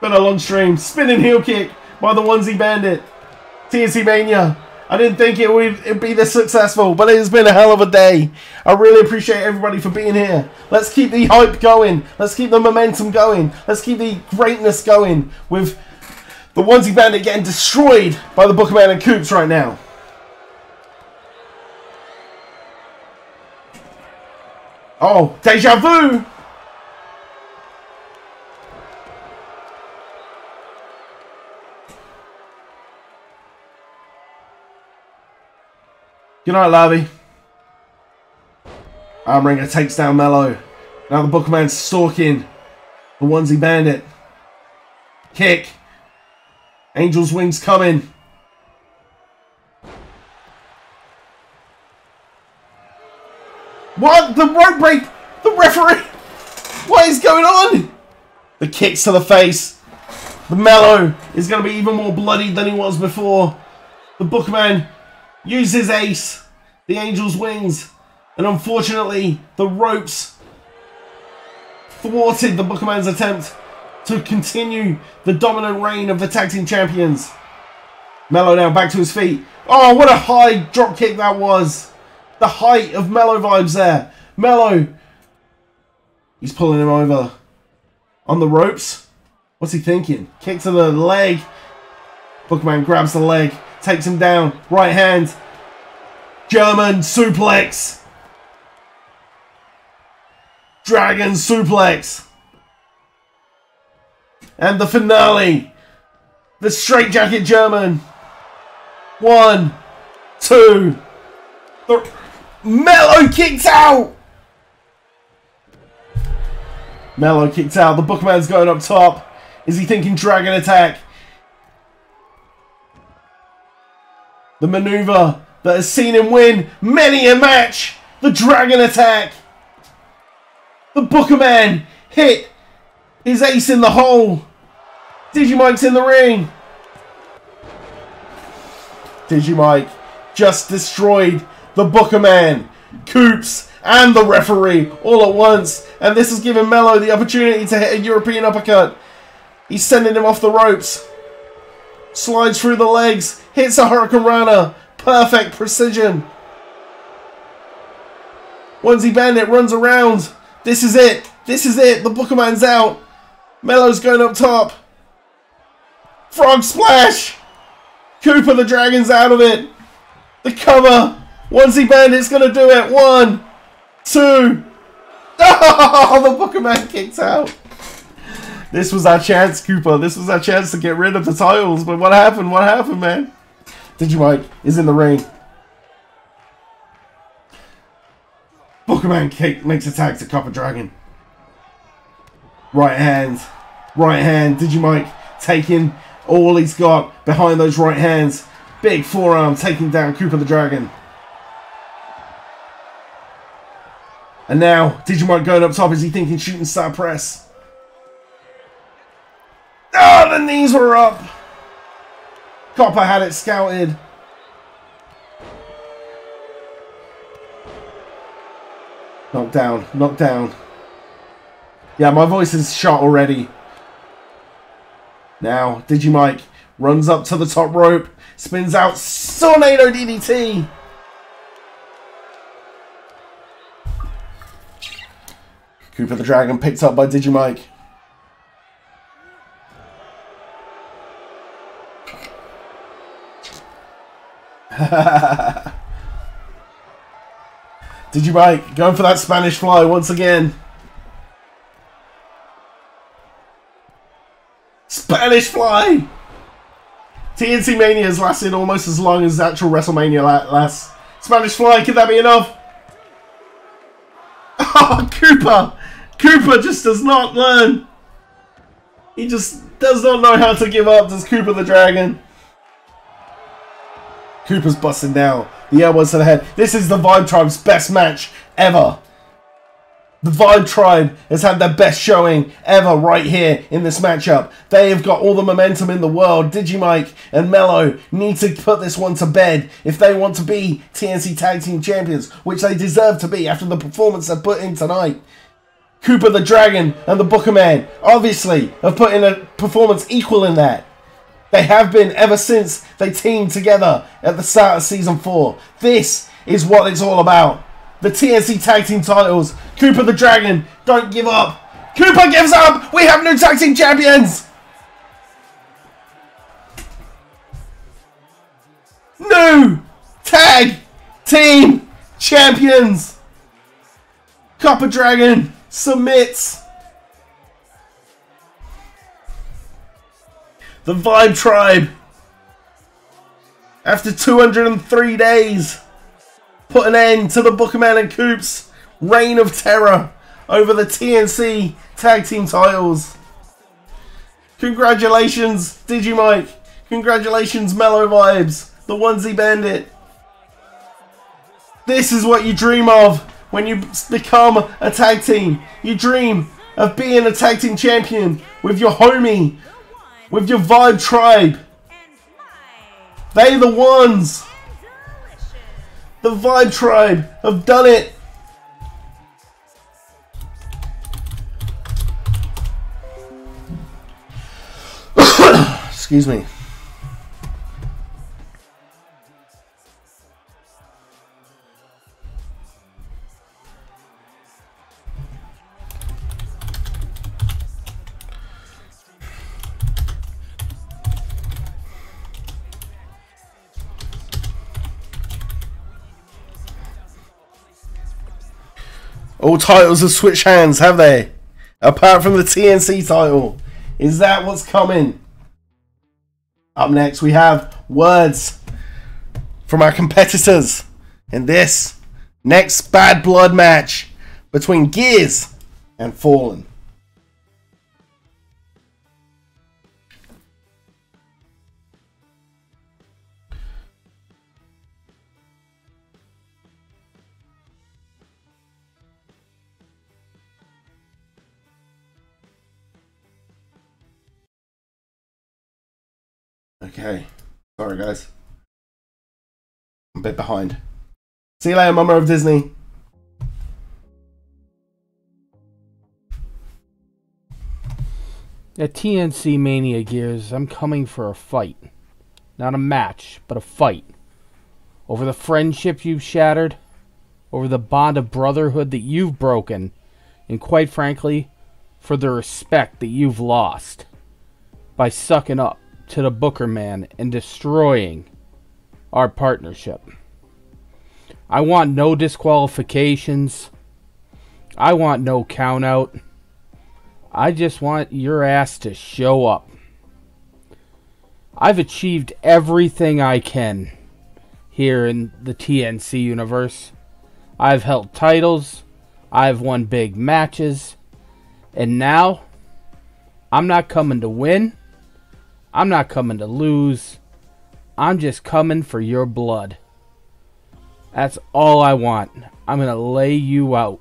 Been a long stream. Spinning heel kick by the Onesie Bandit. TNC Mania. I didn't think it would be this successful, but it has been a hell of a day. I really appreciate everybody for being here. Let's keep the hype going. Let's keep the momentum going. Let's keep the greatness going with the onesie bandit getting destroyed by the Bookerman and Coops right now. Oh, deja vu! Good night, Larvy. Arm wringer takes down Mello. Now the Bookerman's stalking the onesie bandit. Kick. Angel's wings coming. What? The rope break! The referee! What is going on? The kicks to the face. The Mellow is going to be even more bloodied than he was before. The Bookman uses ace. The Angel's wings. And unfortunately, the ropes thwarted the Bookerman's attempt to continue the dominant reign of the tag team champions. Mello now back to his feet. Oh, what a high drop kick that was. The height of Mello vibes there. Mello. He's pulling him over. On the ropes. What's he thinking? Kick to the leg. Bookman grabs the leg. Takes him down. Right hand. German suplex. Dragon suplex. And the finale. The straight jacket German. One, two, three. Mello kicks out. Mello kicks out. The Bookman's going up top. Is he thinking dragon attack? The maneuver that has seen him win many a match. The dragon attack. The Bookerman hit his ace in the hole. Digimike's in the ring. Digimike just destroyed the Bookerman, Coops, and the referee all at once. And this has given Mello the opportunity to hit a European uppercut. He's sending him off the ropes. Slides through the legs. Hits a Hurricanrana. Perfect precision. Onesie Bandit runs around. This is it. This is it. The Bookerman's out. Mello's going up top. Frog Splash. Cooper the Dragon's out of it. The cover. Onesie Bandit's going to do it. One, two. Oh, the Bookerman kicks out. This was our chance, Cooper. This was our chance to get rid of the titles. But what happened? What happened, man? Digimike is in the ring. Bookerman kick makes attack to Copper Dragon. Right hand. Right hand. Digimike taking all he's got behind those right hands. Big forearm taking down Cooper the Dragon. And now, Digimike going up top. Is he thinking shooting star press? Oh, the knees were up. Copper had it scouted. Knocked down, knocked down. Yeah, my voice is shot already. Now, Digimike runs up to the top rope, spins out Tornado DDT. Cooper the Dragon picked up by Digimike. Digimike going for that Spanish fly once again. Spanish fly! TNC Mania has lasted almost as long as actual WrestleMania la- lasts. Spanish fly, could that be enough? Oh, Cooper! Cooper just does not learn. He just does not know how to give up, does Cooper the Dragon. Cooper's busting down. The elbows to the head. This is the Vibe Tribe's best match ever. The Vibe Tribe has had their best showing ever right here in this matchup. They have got all the momentum in the world. Digimike and Mello need to put this one to bed if they want to be TNC Tag Team Champions, which they deserve to be after the performance they put in tonight. Cooper the Dragon and the Booker Man obviously have put in a performance equal in that. They have been ever since they teamed together at the start of season 4. This is what it's all about. The TNC Tag Team titles. Cooper the Dragon, don't give up. Cooper gives up! We have new Tag Team Champions! New Tag Team Champions! Copper Dragon submits. The Vibe Tribe, after 203 days, put an end to the Bookerman and Coops reign of terror over the TNC Tag Team titles. Congratulations, Digimike. Congratulations, Mellow Vibes, the Onesie Bandit. This is what you dream of when you become a tag team. You dream of being a tag team champion with your homie, with your Vibe Tribe. They the ones. The Vibe Tribe have done it. Excuse me. All titles have switched hands, have they? Apart from the TNC title. Is that what's coming? Up next, we have words from our competitors in this next Bad Blood match between Gears and Fallen. Okay. Sorry, guys. I'm a bit behind. See you later, Mama of Disney. At TNC Mania Gears, I'm coming for a fight. Not a match, but a fight. Over the friendship you've shattered, over the bond of brotherhood that you've broken, and quite frankly, for the respect that you've lost by sucking up to the Booker Man and destroying our partnership. I want no disqualifications. I want no count out. I just want your ass to show up. I've achieved everything I can here in the TNC universe. I've held titles, I've won big matches, and now I'm not coming to win. I'm not coming to lose. I'm just coming for your blood. That's all I want. I'm going to lay you out.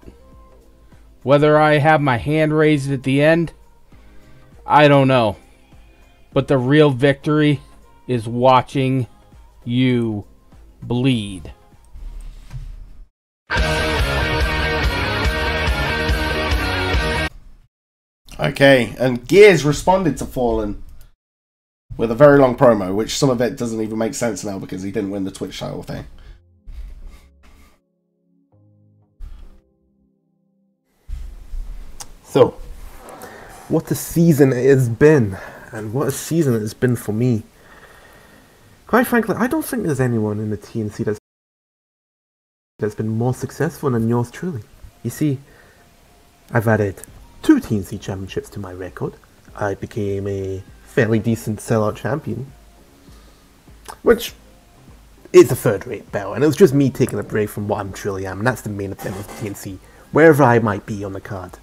Whether I have my hand raised at the end, I don't know. But the real victory is watching you bleed. Okay, and Gears responded to Fallen with a very long promo, which some of it doesn't even make sense now because he didn't win the Twitch title thing. So, what a season it has been, and what a season it has been for me. Quite frankly, I don't think there's anyone in the TNC that's that's been more successful than yours truly. You see, I've added two TNC championships to my record. I became a fairly decent sellout champion, which is a third-rate belt, and it was just me taking a break from what I'm truly am, and that's the main event of TNC, wherever I might be on the card.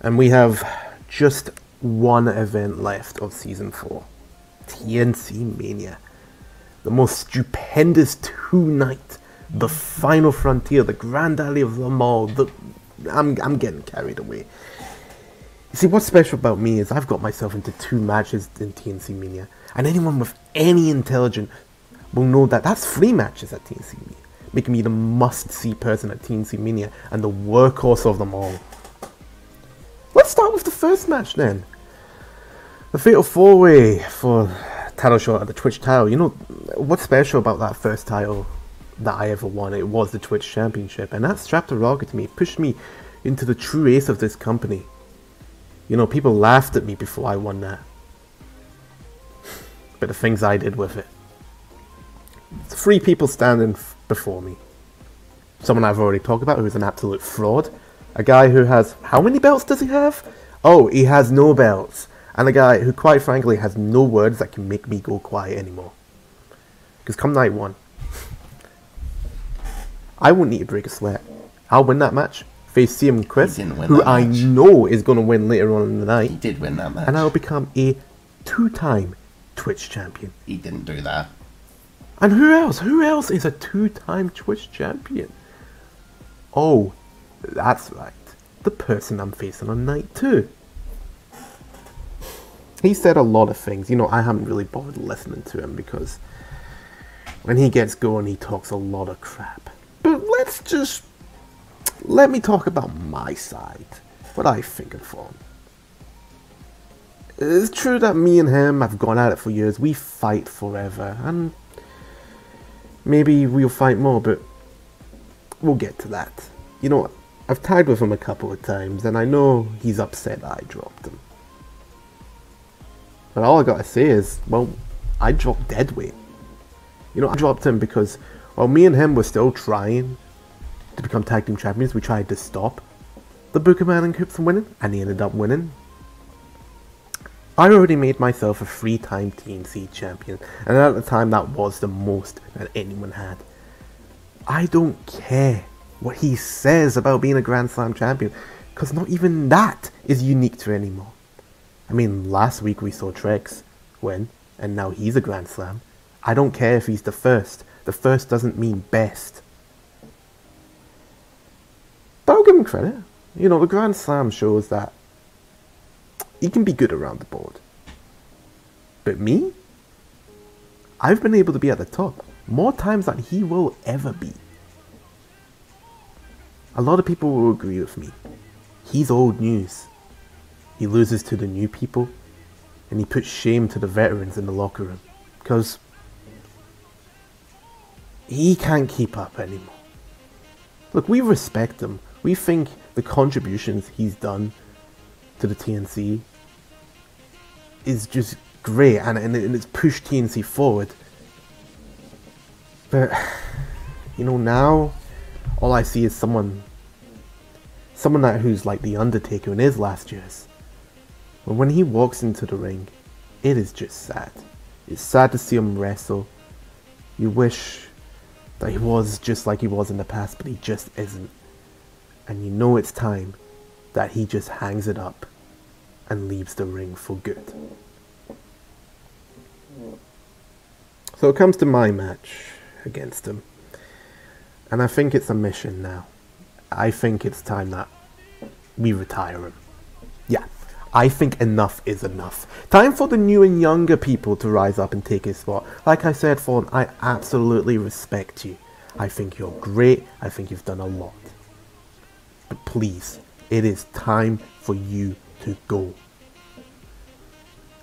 And we have just one event left of season four TNC Mania. The most stupendous two night, the final frontier, the grand alley of them all. The, I'm, I'm getting carried away. See, what's special about me is I've got myself into two matches in TNC Mania, and anyone with any intelligence will know that that's three matches at TNC Mania, making me the must see person at TNC Mania and the workhorse of them all. Let's start with the first match then. The Fatal Four Way for title shot at the Twitch title. You know what's special about that first title that I ever won? It was the Twitch Championship, and that strapped a rocket to me, pushed me into the true ace of this company. You know, people laughed at me before I won that, but the things I did with it. Three people standing before me. Someone I've already talked about who's an absolute fraud. A guy who has how many belts does he have? Oh, he has no belts. And a guy who, quite frankly, has no words that can make me go quiet anymore. Because come night one, I won't need to break a sweat. I'll win that match. Face CM Chris, who I match. know is going to win later on in the night. He did win that match. And I'll become a two-time Twitch champion. He didn't do that. And who else? Who else is a two-time Twitch champion? Oh, that's right. the person I'm facing on night two. He said a lot of things. You know, I haven't really bothered listening to him because when he gets going, he talks a lot of crap. But let's just let me talk about my side, what I think of him. It's true that me and him have gone at it for years. We fight forever, and maybe we'll fight more, but we'll get to that. You know, I've tagged with him a couple of times, and I know he's upset I dropped him. But all I gotta say is, well, I dropped dead weight. You know, I dropped him because while me and him were still trying to become tag team champions, we tried to stop the Booker Man and Coop from winning, and he ended up winning. I already made myself a three-time TNC champion, and at the time that was the most that anyone had. I don't care what he says about being a Grand Slam champion, because not even that is unique to anymore. I mean, last week we saw Trex win, and now he's a Grand Slam. I don't care if he's the first. The first doesn't mean best. But I'll give him credit. You know, the Grand Slam shows that he can be good around the board. But me? I've been able to be at the top more times than he will ever be. A lot of people will agree with me. He's old news. He loses to the new people, and he puts shame to the veterans in the locker room. Because he can't keep up anymore. Look, we respect him. We think the contributions he's done to the TNC is just great and, and, and it's pushed TNC forward. But, you know, now all I see is someone, someone that who's like the Undertaker in his last years. But when he walks into the ring, it is just sad. It's sad to see him wrestle. You wish that he was just like he was in the past, but he just isn't. And you know it's time that he just hangs it up and leaves the ring for good. So it comes to my match against him. And I think it's a mission now. I think it's time that we retire him. Yeah, I think enough is enough. Time for the new and younger people to rise up and take his spot. Like I said, Fawn, I absolutely respect you. I think you're great. I think you've done a lot. But please, it is time for you to go.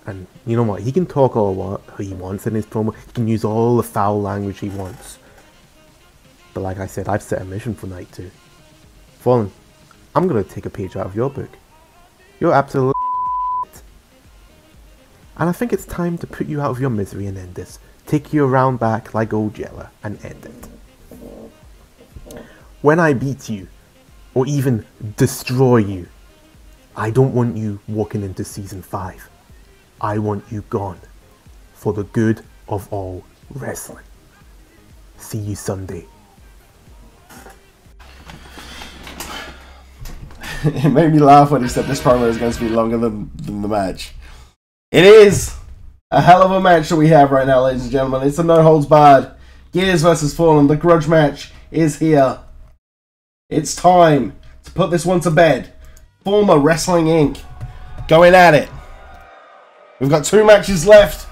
And you know what? He can talk all what he wants in his promo. He can use all the foul language he wants. But like I said, I've set a mission for night two. Fallen, I'm gonna take a page out of your book. You're absolute and I think it's time to put you out of your misery and end this. Take you around back like old Yeller and end it. When I beat you, or even destroy you, I don't want you walking into season 5. I want you gone. For the good of all wrestling. See you Sunday. it made me laugh when he said this promo is going to be longer than, than the match. It is a hell of a match that we have right now, ladies and gentlemen. It's a no holds barred. Gears versus Fallen. The grudge match is here. It's time to put this one to bed. Former Wrestling Inc. going at it. We've got two matches left.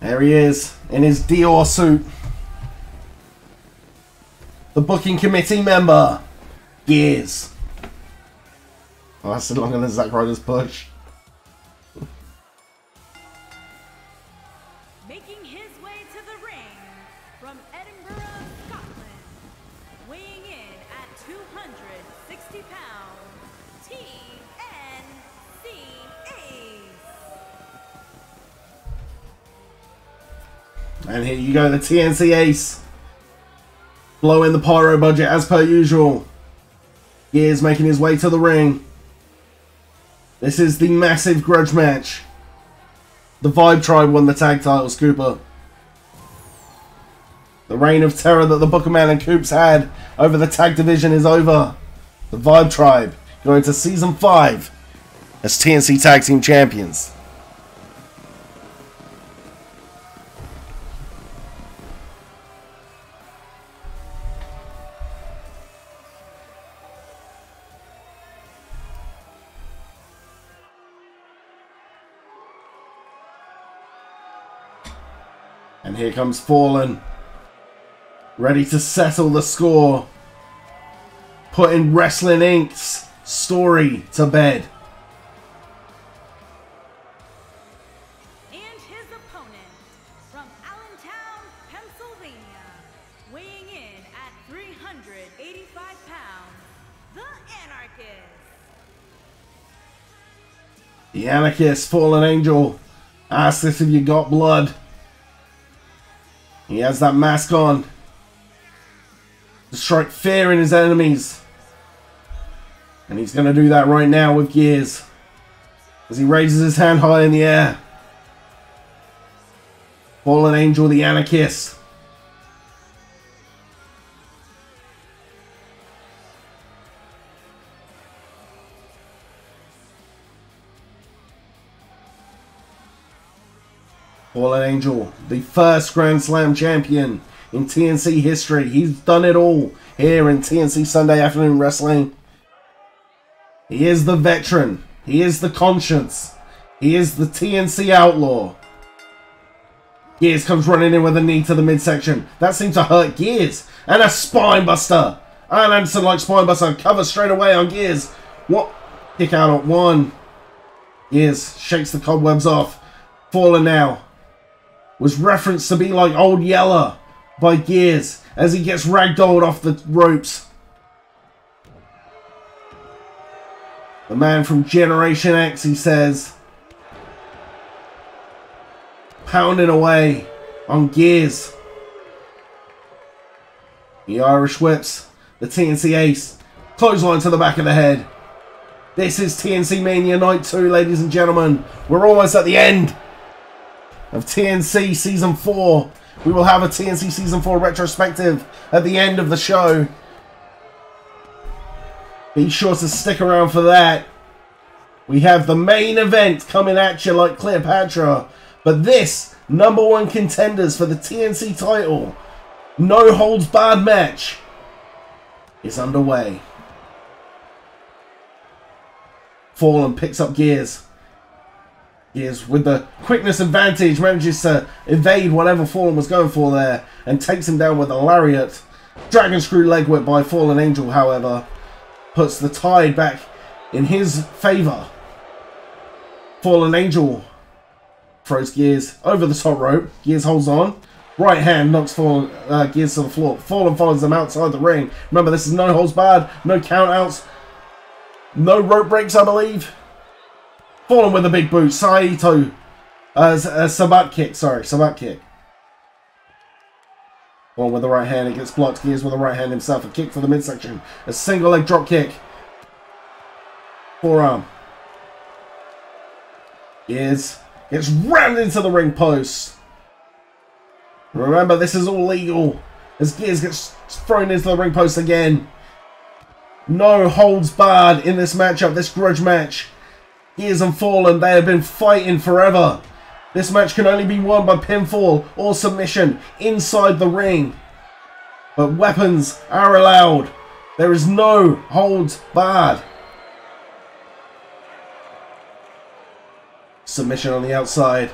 There he is in his Dior suit. The booking committee member, Gears. Oh, that's longer than Zack Ryder's push. And here you go, the TNC Ace. Blowing the pyro budget as per usual. Gears making his way to the ring. This is the massive grudge match. The Vibe Tribe won the tag titles, Cooper. The reign of terror that the Booker Man and Coops had over the tag division is over. The Vibe Tribe going to season 5 as TNC Tag Team Champions. Here comes Fallen. Ready to settle the score. Putting Wrestling Inc.'s story to bed. And his opponent from Allentown, Pennsylvania, weighing in at 385 pounds, the Anarchist. The Anarchist, Fallen Angel, asks us if you got blood. He has that mask on to strike fear in his enemies. And he's going to do that right now with Gears as he raises his hand high in the air. Fallen Angel, the Anarchist. Fallen Angel, the first Grand Slam champion in TNC history. He's done it all here in TNC Sunday Afternoon Wrestling. He is the veteran. He is the conscience. He is the TNC outlaw. Gears comes running in with a knee to the midsection. That seemed to hurt Gears. And a spine buster. Arn Anderson like spine buster. Cover straight away on Gears. What? Kick out at one. Gears shakes the cobwebs off. Fallen now. Was referenced to be like Old Yeller by Gears as he gets ragdolled off the ropes. The man from Generation X, he says, pounding away on Gears. The Irish whips, the TNC ace, clothesline to the back of the head. This is TNC Mania Night 2, ladies and gentlemen. We're almost at the end of TNC Season 4. We will have a TNC Season 4 retrospective at the end of the show. Be sure to stick around for that. We have the main event coming at you like Cleopatra. But this, number one contenders for the TNC title, no holds barred match, is underway. Fallen picks up gears. Gears, with the quickness advantage, manages to evade whatever Fallen was going for there and takes him down with a lariat. Dragon screw leg whip by Fallen Angel, however, puts the tide back in his favour. Fallen Angel throws Gears over the top rope. Gears holds on. Right hand knocks Fallen uh, Gears to the floor. Fallen follows them outside the ring. Remember, this is no holds barred, no countouts, no rope breaks, I believe. Fallen with a big boot. Saito. Uh, uh, Sabat kick, sorry. Sabat kick. Fallen with the right hand. It gets blocked. Gears with the right hand himself. A kick for the midsection. A single leg drop kick. Forearm. Gears gets rammed into the ring post. Remember, this is all legal. As Gears gets thrown into the ring post again. No holds barred in this matchup, this grudge match. Gears and Fallen, they have been fighting forever. This match can only be won by pinfall or submission inside the ring. But weapons are allowed. There is no holds barred. Submission on the outside.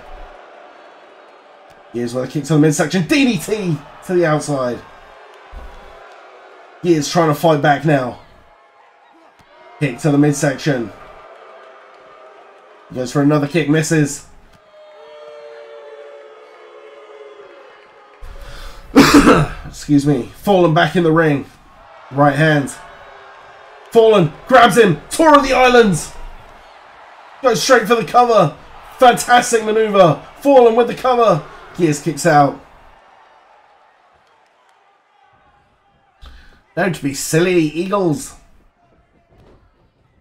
Gears with a kick to the midsection. DDT to the outside. Gears trying to fight back now. Kick to the midsection. Goes for another kick, misses. Excuse me. Fallen back in the ring. Right hand. Fallen grabs him. Tour of the Islands. Goes straight for the cover. Fantastic maneuver. Fallen with the cover. Gears kicks out. Don't be silly, Eagles.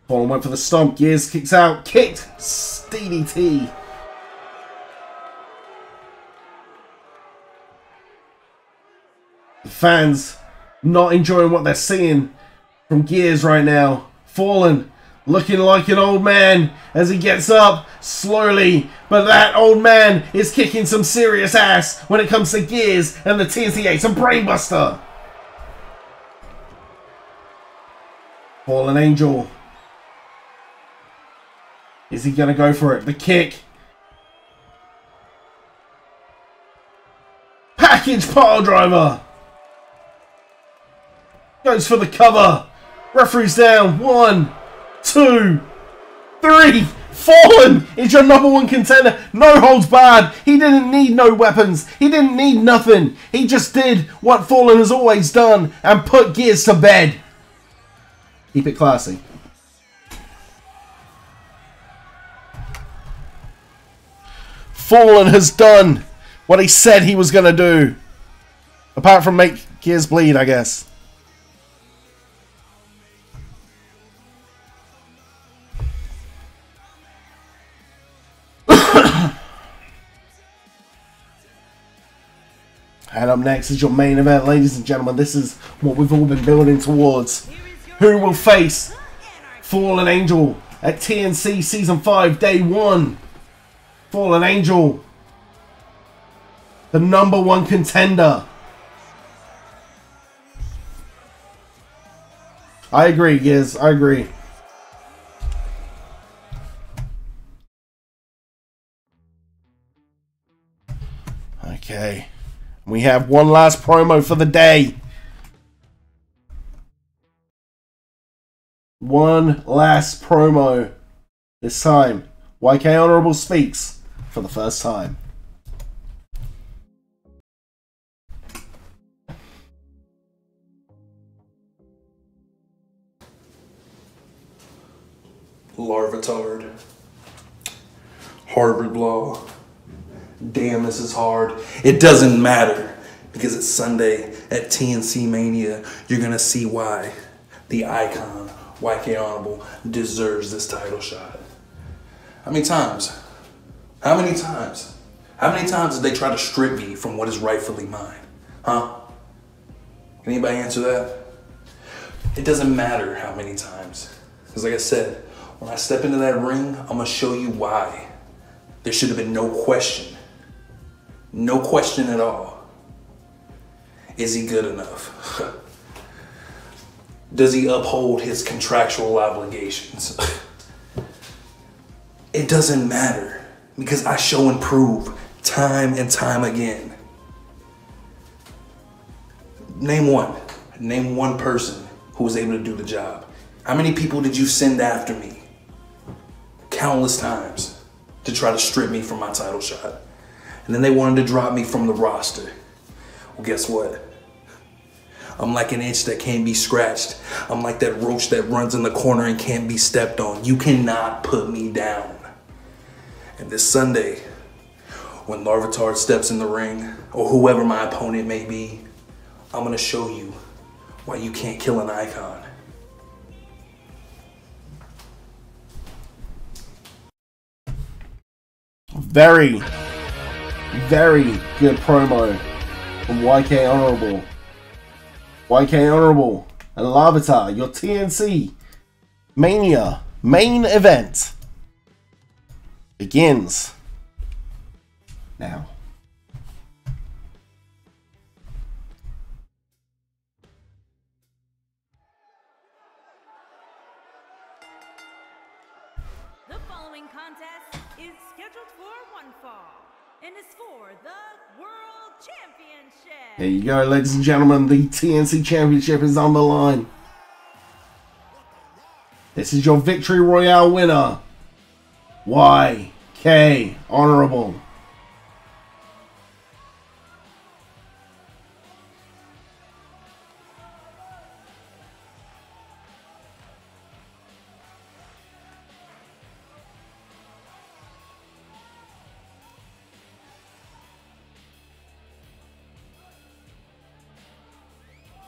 Fallen went for the stomp. Gears kicks out. Kicked. DDT. The fans not enjoying what they're seeing from Gears right now. Fallen looking like an old man as he gets up slowly. But that old man is kicking some serious ass when it comes to Gears and the TNC Ace and Brainbuster. Fallen Angel. Is he going to go for it? The kick. Package pile driver. Goes for the cover. Referee's down. One, two, three. Fallen is your number one contender. No holds barred. He didn't need no weapons. He didn't need nothing. He just did what Fallen has always done and put gears to bed. Keep it classy. Fallen has done what he said he was going to do. Apart from make gears bleed, I guess. And up next is your main event, ladies and gentlemen. This is what we've all been building towards. Who will face Fallen Angel at TNC Season 5, Day 1? Fallen Angel, the number one contender. I agree, Giz. I agree. Okay. We have one last promo for the day. One last promo. This time, YK Honorable speaks for the first time. Larvatard. Harvard Law. Damn, this is hard. It doesn't matter because it's Sunday at TNC Mania. You're gonna see why the icon, YK Honorable, deserves this title shot. How many times? How many times? How many times did they try to strip me from what is rightfully mine? Huh? Can anybody answer that? It doesn't matter how many times. Because, like I said, when I step into that ring, I'm going to show you why. There should have been no question. No question at all. Is he good enough? Does he uphold his contractual obligations? it doesn't matter because I show and prove time and time again. Name one. Name one person who was able to do the job. How many people did you send after me? Countless times to try to strip me from my title shot. And then they wanted to drop me from the roster. Well, guess what? I'm like an itch that can't be scratched. I'm like that roach that runs in the corner and can't be stepped on. You cannot put me down. And this Sunday, when Larvitar steps in the ring, or whoever my opponent may be, I'm gonna show you why you can't kill an icon. Very, very good promo from YK Honorable. YK Honorable and Larvitar, your TNC Mania main event begins now. The following contest is scheduled for one fall and is for the World Championship. There you go, ladies and gentlemen. The TNC Championship is on the line. This is your Victory Royale winner. YK Honorable.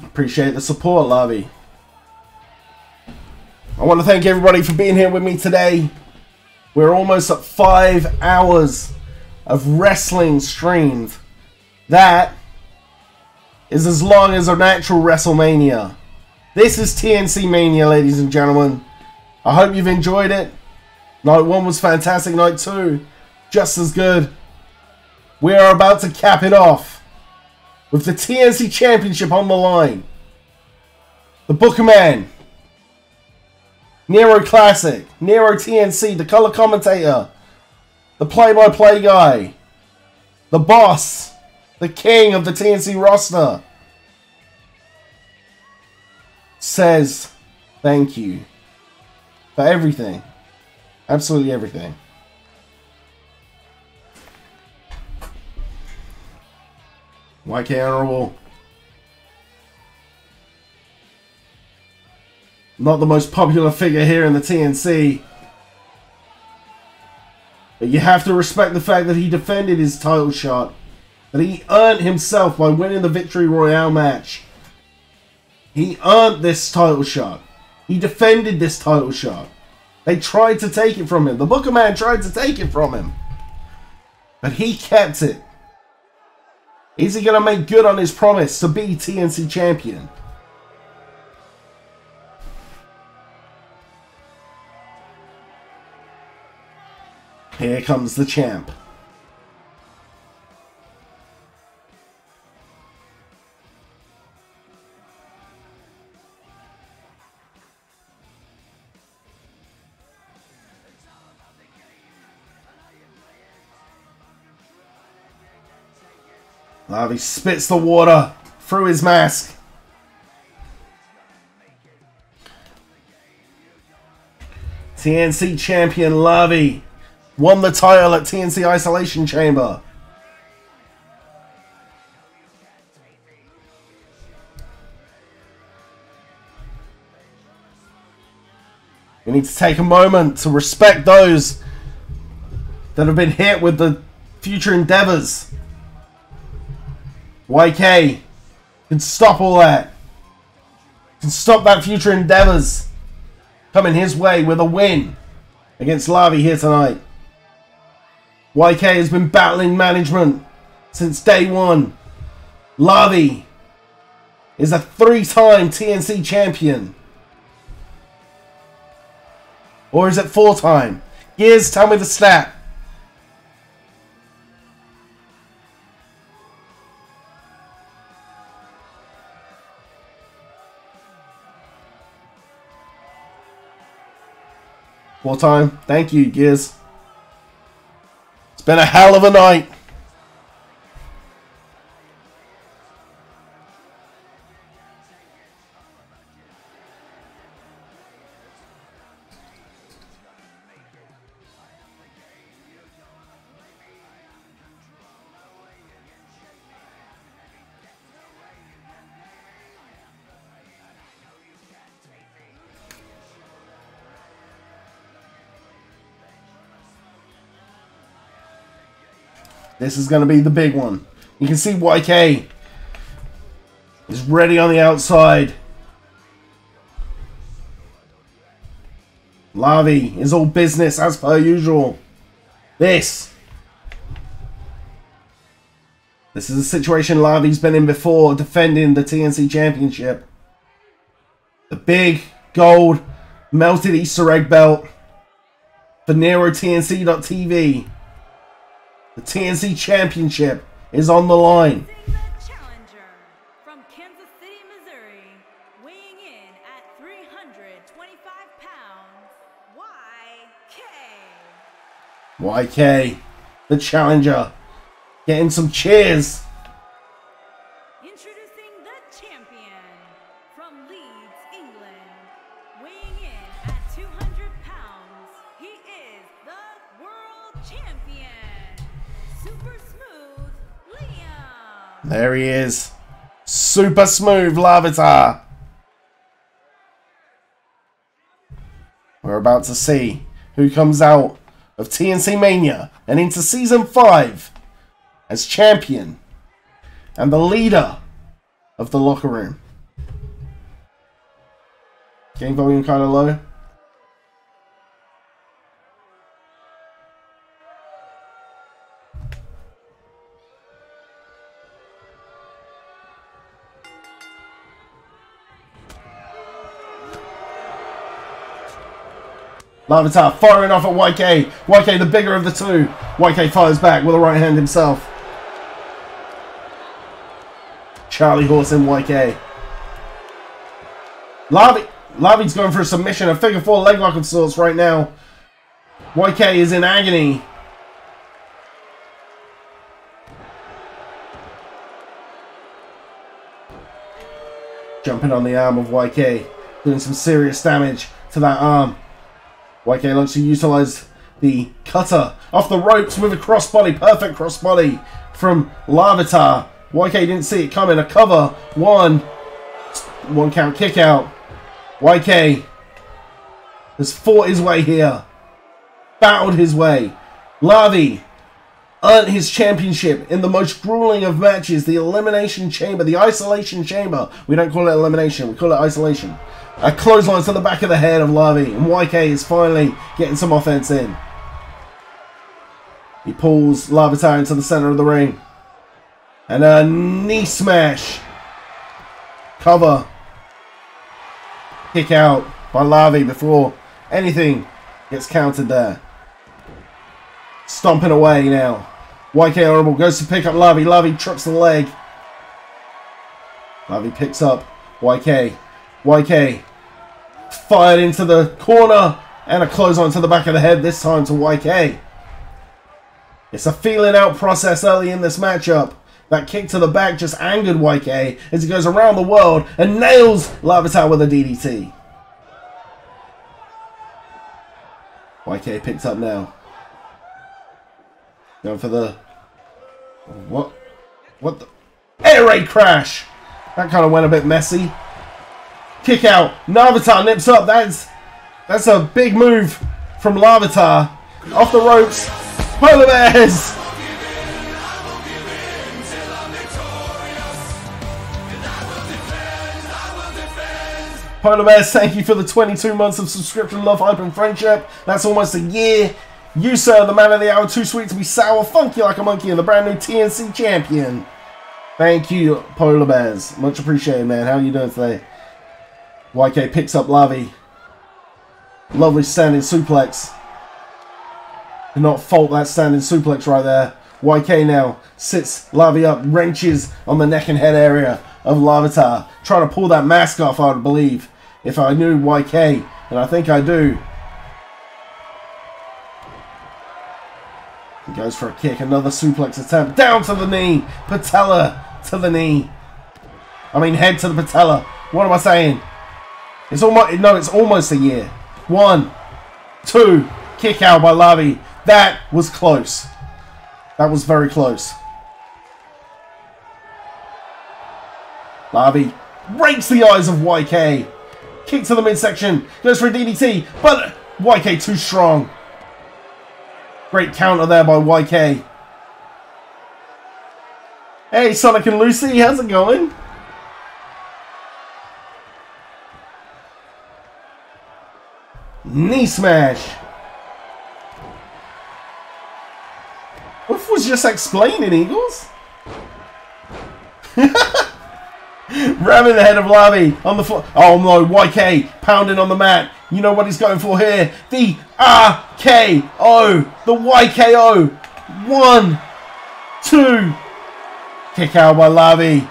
Appreciate the support, Lavi. I want to thank everybody for being here with me today. We're almost at five hours of wrestling streamed. That is as long as a natural WrestleMania. This is TNC Mania, ladies and gentlemen. I hope you've enjoyed it. Night one was fantastic. Night two, just as good. We are about to cap it off with the TNC Championship on the line. The Booker Man, Nero Classic, Nero TNC, the color commentator, the play by play guy, the boss, the king of the TNC roster, says thank you for everything. Absolutely everything. YK Honorable. Not the most popular figure here in the TNC. But you have to respect the fact that he defended his title shot. That he earned himself by winning the Victory Royale match. He earned this title shot. He defended this title shot. They tried to take it from him. The Booker Man tried to take it from him. But he kept it. Is he going to make good on his promise to be TNC champion? Here comes the champ. Lavi spits the water through his mask. TNC champion Lavi won the title at TNC Isolation Chamber. We need to take a moment to respect those that have been hit with the future endeavors. YK can stop all that. Can stop that future endeavors coming his way with a win against Lavi here tonight. YK has been battling management since day one. Lavi is a three-time TNC champion. Or is it four-time? Gears, tell me the stat. Four time. Thank you, Gears. Been a hell of a night. This is going to be the big one. You can see YK is ready on the outside. Lavi is all business as per usual. This. This is a situation Lavi's been in before, defending the TNC Championship. The big gold melted Easter egg belt for NeroTNC.tv. The TNC Championship is on the line. The challenger from Kansas City, Missouri, weighing in at 325 pounds, YK. YK, the challenger, getting some cheers. There he is. Super smooth Larvitar. We're about to see who comes out of TNC Mania and into Season 5 as champion and the leader of the locker room. Game volume kind of low. Larvitar firing off at YK. YK the bigger of the two. YK fires back with a right hand himself. Charlie Horse and YK. Lavi, Lavi's going for a submission, a figure four leg lock of sorts right now. YK is in agony. Jumping on the arm of YK, doing some serious damage to that arm. YK to utilize the cutter off the ropes with a crossbody. Perfect crossbody from Larvitar. YK didn't see it coming. A cover. One. One count kick out. YK has fought his way here. Battled his way. Lavi earned his championship in the most grueling of matches, the Elimination Chamber, the Isolation Chamber. We don't call it Elimination, we call it Isolation. A clothesline to the back of the head of Lavi, and YK is finally getting some offense in. He pulls Larvitar into the center of the ring. And a knee smash. Cover. Kick out by Lavi before anything gets counted there. Stomping away now. YK Honorable goes to pick up Lavi. Lavi trips the leg. Lavi picks up YK. YK fired into the corner and a close on to the back of the head, this time to YK. It's a feeling out process early in this matchup. That kick to the back just angered YK as he goes around the world and nails Larvitar with a DDT. YK picks up now. Going for the... What? What the... Air raid crash! That kind of went a bit messy. Kick out. Larvitar nips up. That's that's a big move from Larvitar. Off the ropes. Polar Bears! Polar Bears, thank you for the 22 months of subscription, love, hype, and friendship. That's almost a year. You, sir, the man of the hour, too sweet to be sour, funky like a monkey, and the brand new TNC champion. Thank you, Polar Bears. Much appreciated, man. How are you doing today? YK picks up Lavi. Lovely standing suplex. Did not fault that standing suplex right there. YK now sits Lavi up, wrenches on the neck and head area of Larvitar. Trying to pull that mask off, I would believe. If I knew YK, and I think I do. He goes for a kick, another suplex attempt. Down to the knee. Patella to the knee. I mean, head to the patella. What am I saying? It's almost no, it's almost a year. One, two, kick out by Lavi. That was close. That was very close. Lavi breaks the eyes of YK. Kick to the midsection. Goes for a DDT, but YK too strong. Great counter there by YK. Hey, Sonic and Lucy, how's it going? Knee smash. Wolf was just explaining, Eagles. Ramming the head of Lavi on the floor. Oh no, YK pounding on the mat. You know what he's going for here? The RKO. The YKO. One, two. Kick out by Lavi.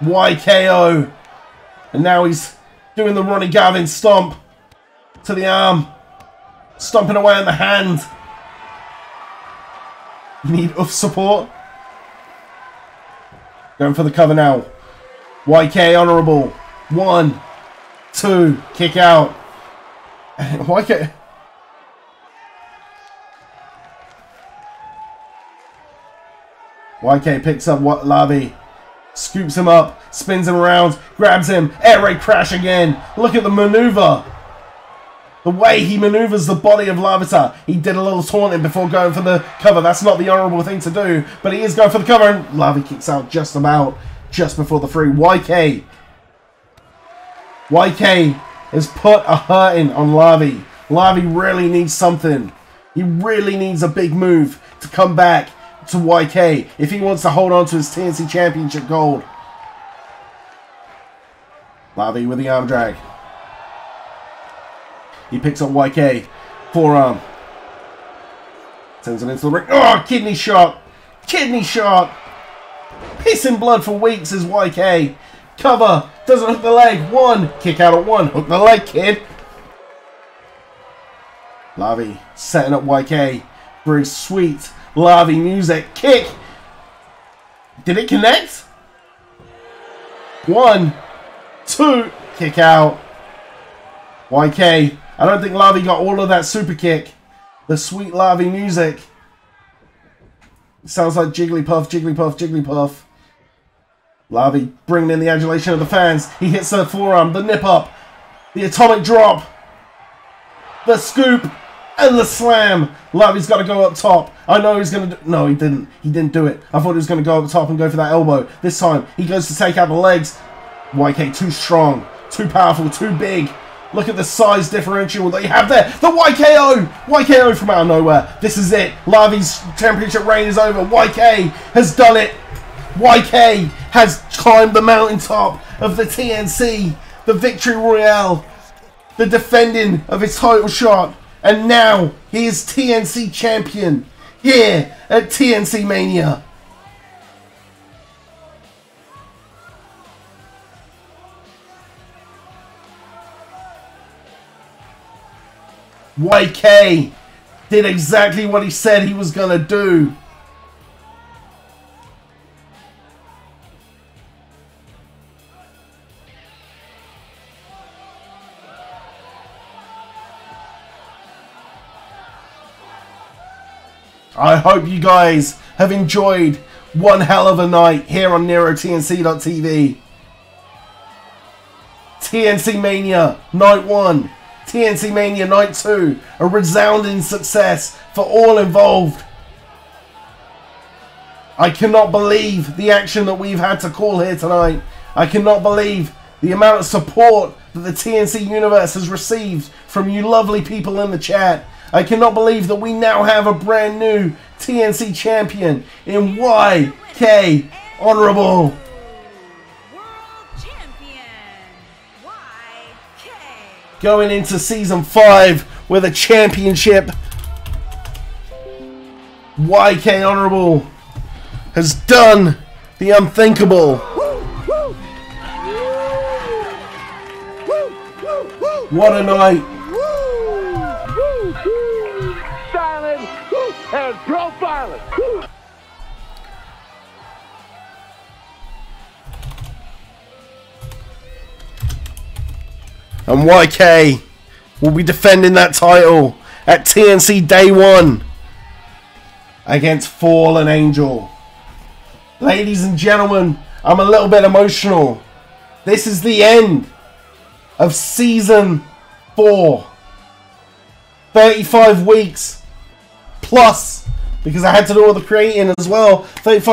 YKO. And now he's doing the Ronnie Garvin stomp to the arm. Stomping away on the hand. Need of support. Going for the cover now. YK honourable. One, two, kick out. YK. YK picks up what Lavi, scoops him up, spins him around, grabs him, air raid crash again. Look at the maneuver. The way he maneuvers the body of Larvitar. He did a little taunting before going for the cover. That's not the honourable thing to do, but he is going for the cover, and Lavi kicks out just about, just before the three. YK. YK has put a hurting on Lavi. Lavi really needs something. He really needs a big move to come back to YK if he wants to hold on to his TNC Championship gold. Lavi with the arm drag. He picks up YK. Forearm. Sends him into the ring. Oh, kidney shot. Kidney shot. Pissing blood for weeks is YK. Cover. Doesn't hook the leg. One. Kick out at one. Hook the leg, kid. Lavi setting up YK for his sweet Lavi music. Kick. Did it connect? One, two, kick out. YK. I don't think Lavi got all of that super kick. The sweet Lavi music. Sounds like Jigglypuff, Jigglypuff, Jigglypuff. Lavi bringing in the adulation of the fans. He hits the forearm, the nip up, the atomic drop, the scoop, and the slam. Lavi's got to go up top. I know he's going to do... No, he didn't. He didn't do it. I thought he was going to go up top and go for that elbow. This time, he goes to take out the legs. YK too strong, too powerful, too big. Look at the size differential that you have there. The YKO! YKO from out of nowhere. This is it. Lavi's championship reign is over. YK has done it. YK has climbed the mountaintop of the TNC. The Victory Royale. The defending of his title shot. And now he is TNC champion. Here at TNC Mania. YK did exactly what he said he was going to do. I hope you guys have enjoyed one hell of a night here on NeroTNC.tv. TNC Mania Night 1, TNC Mania Night 2, a resounding success for all involved. I cannot believe the action that we've had to call here tonight. I cannot believe the amount of support that the TNC universe has received from you lovely people in the chat. I cannot believe that we now have a brand new TNC champion in YK Honorable. World Champion YK. Going into season 5 with a championship. YK Honorable has done the unthinkable. What a night. And YK will be defending that title at TNC Day 1 against Fallen Angel. Ladies and gentlemen, I'm a little bit emotional. This is the end of season 4. 35 weeks plus because I had to do all the creating as well. 35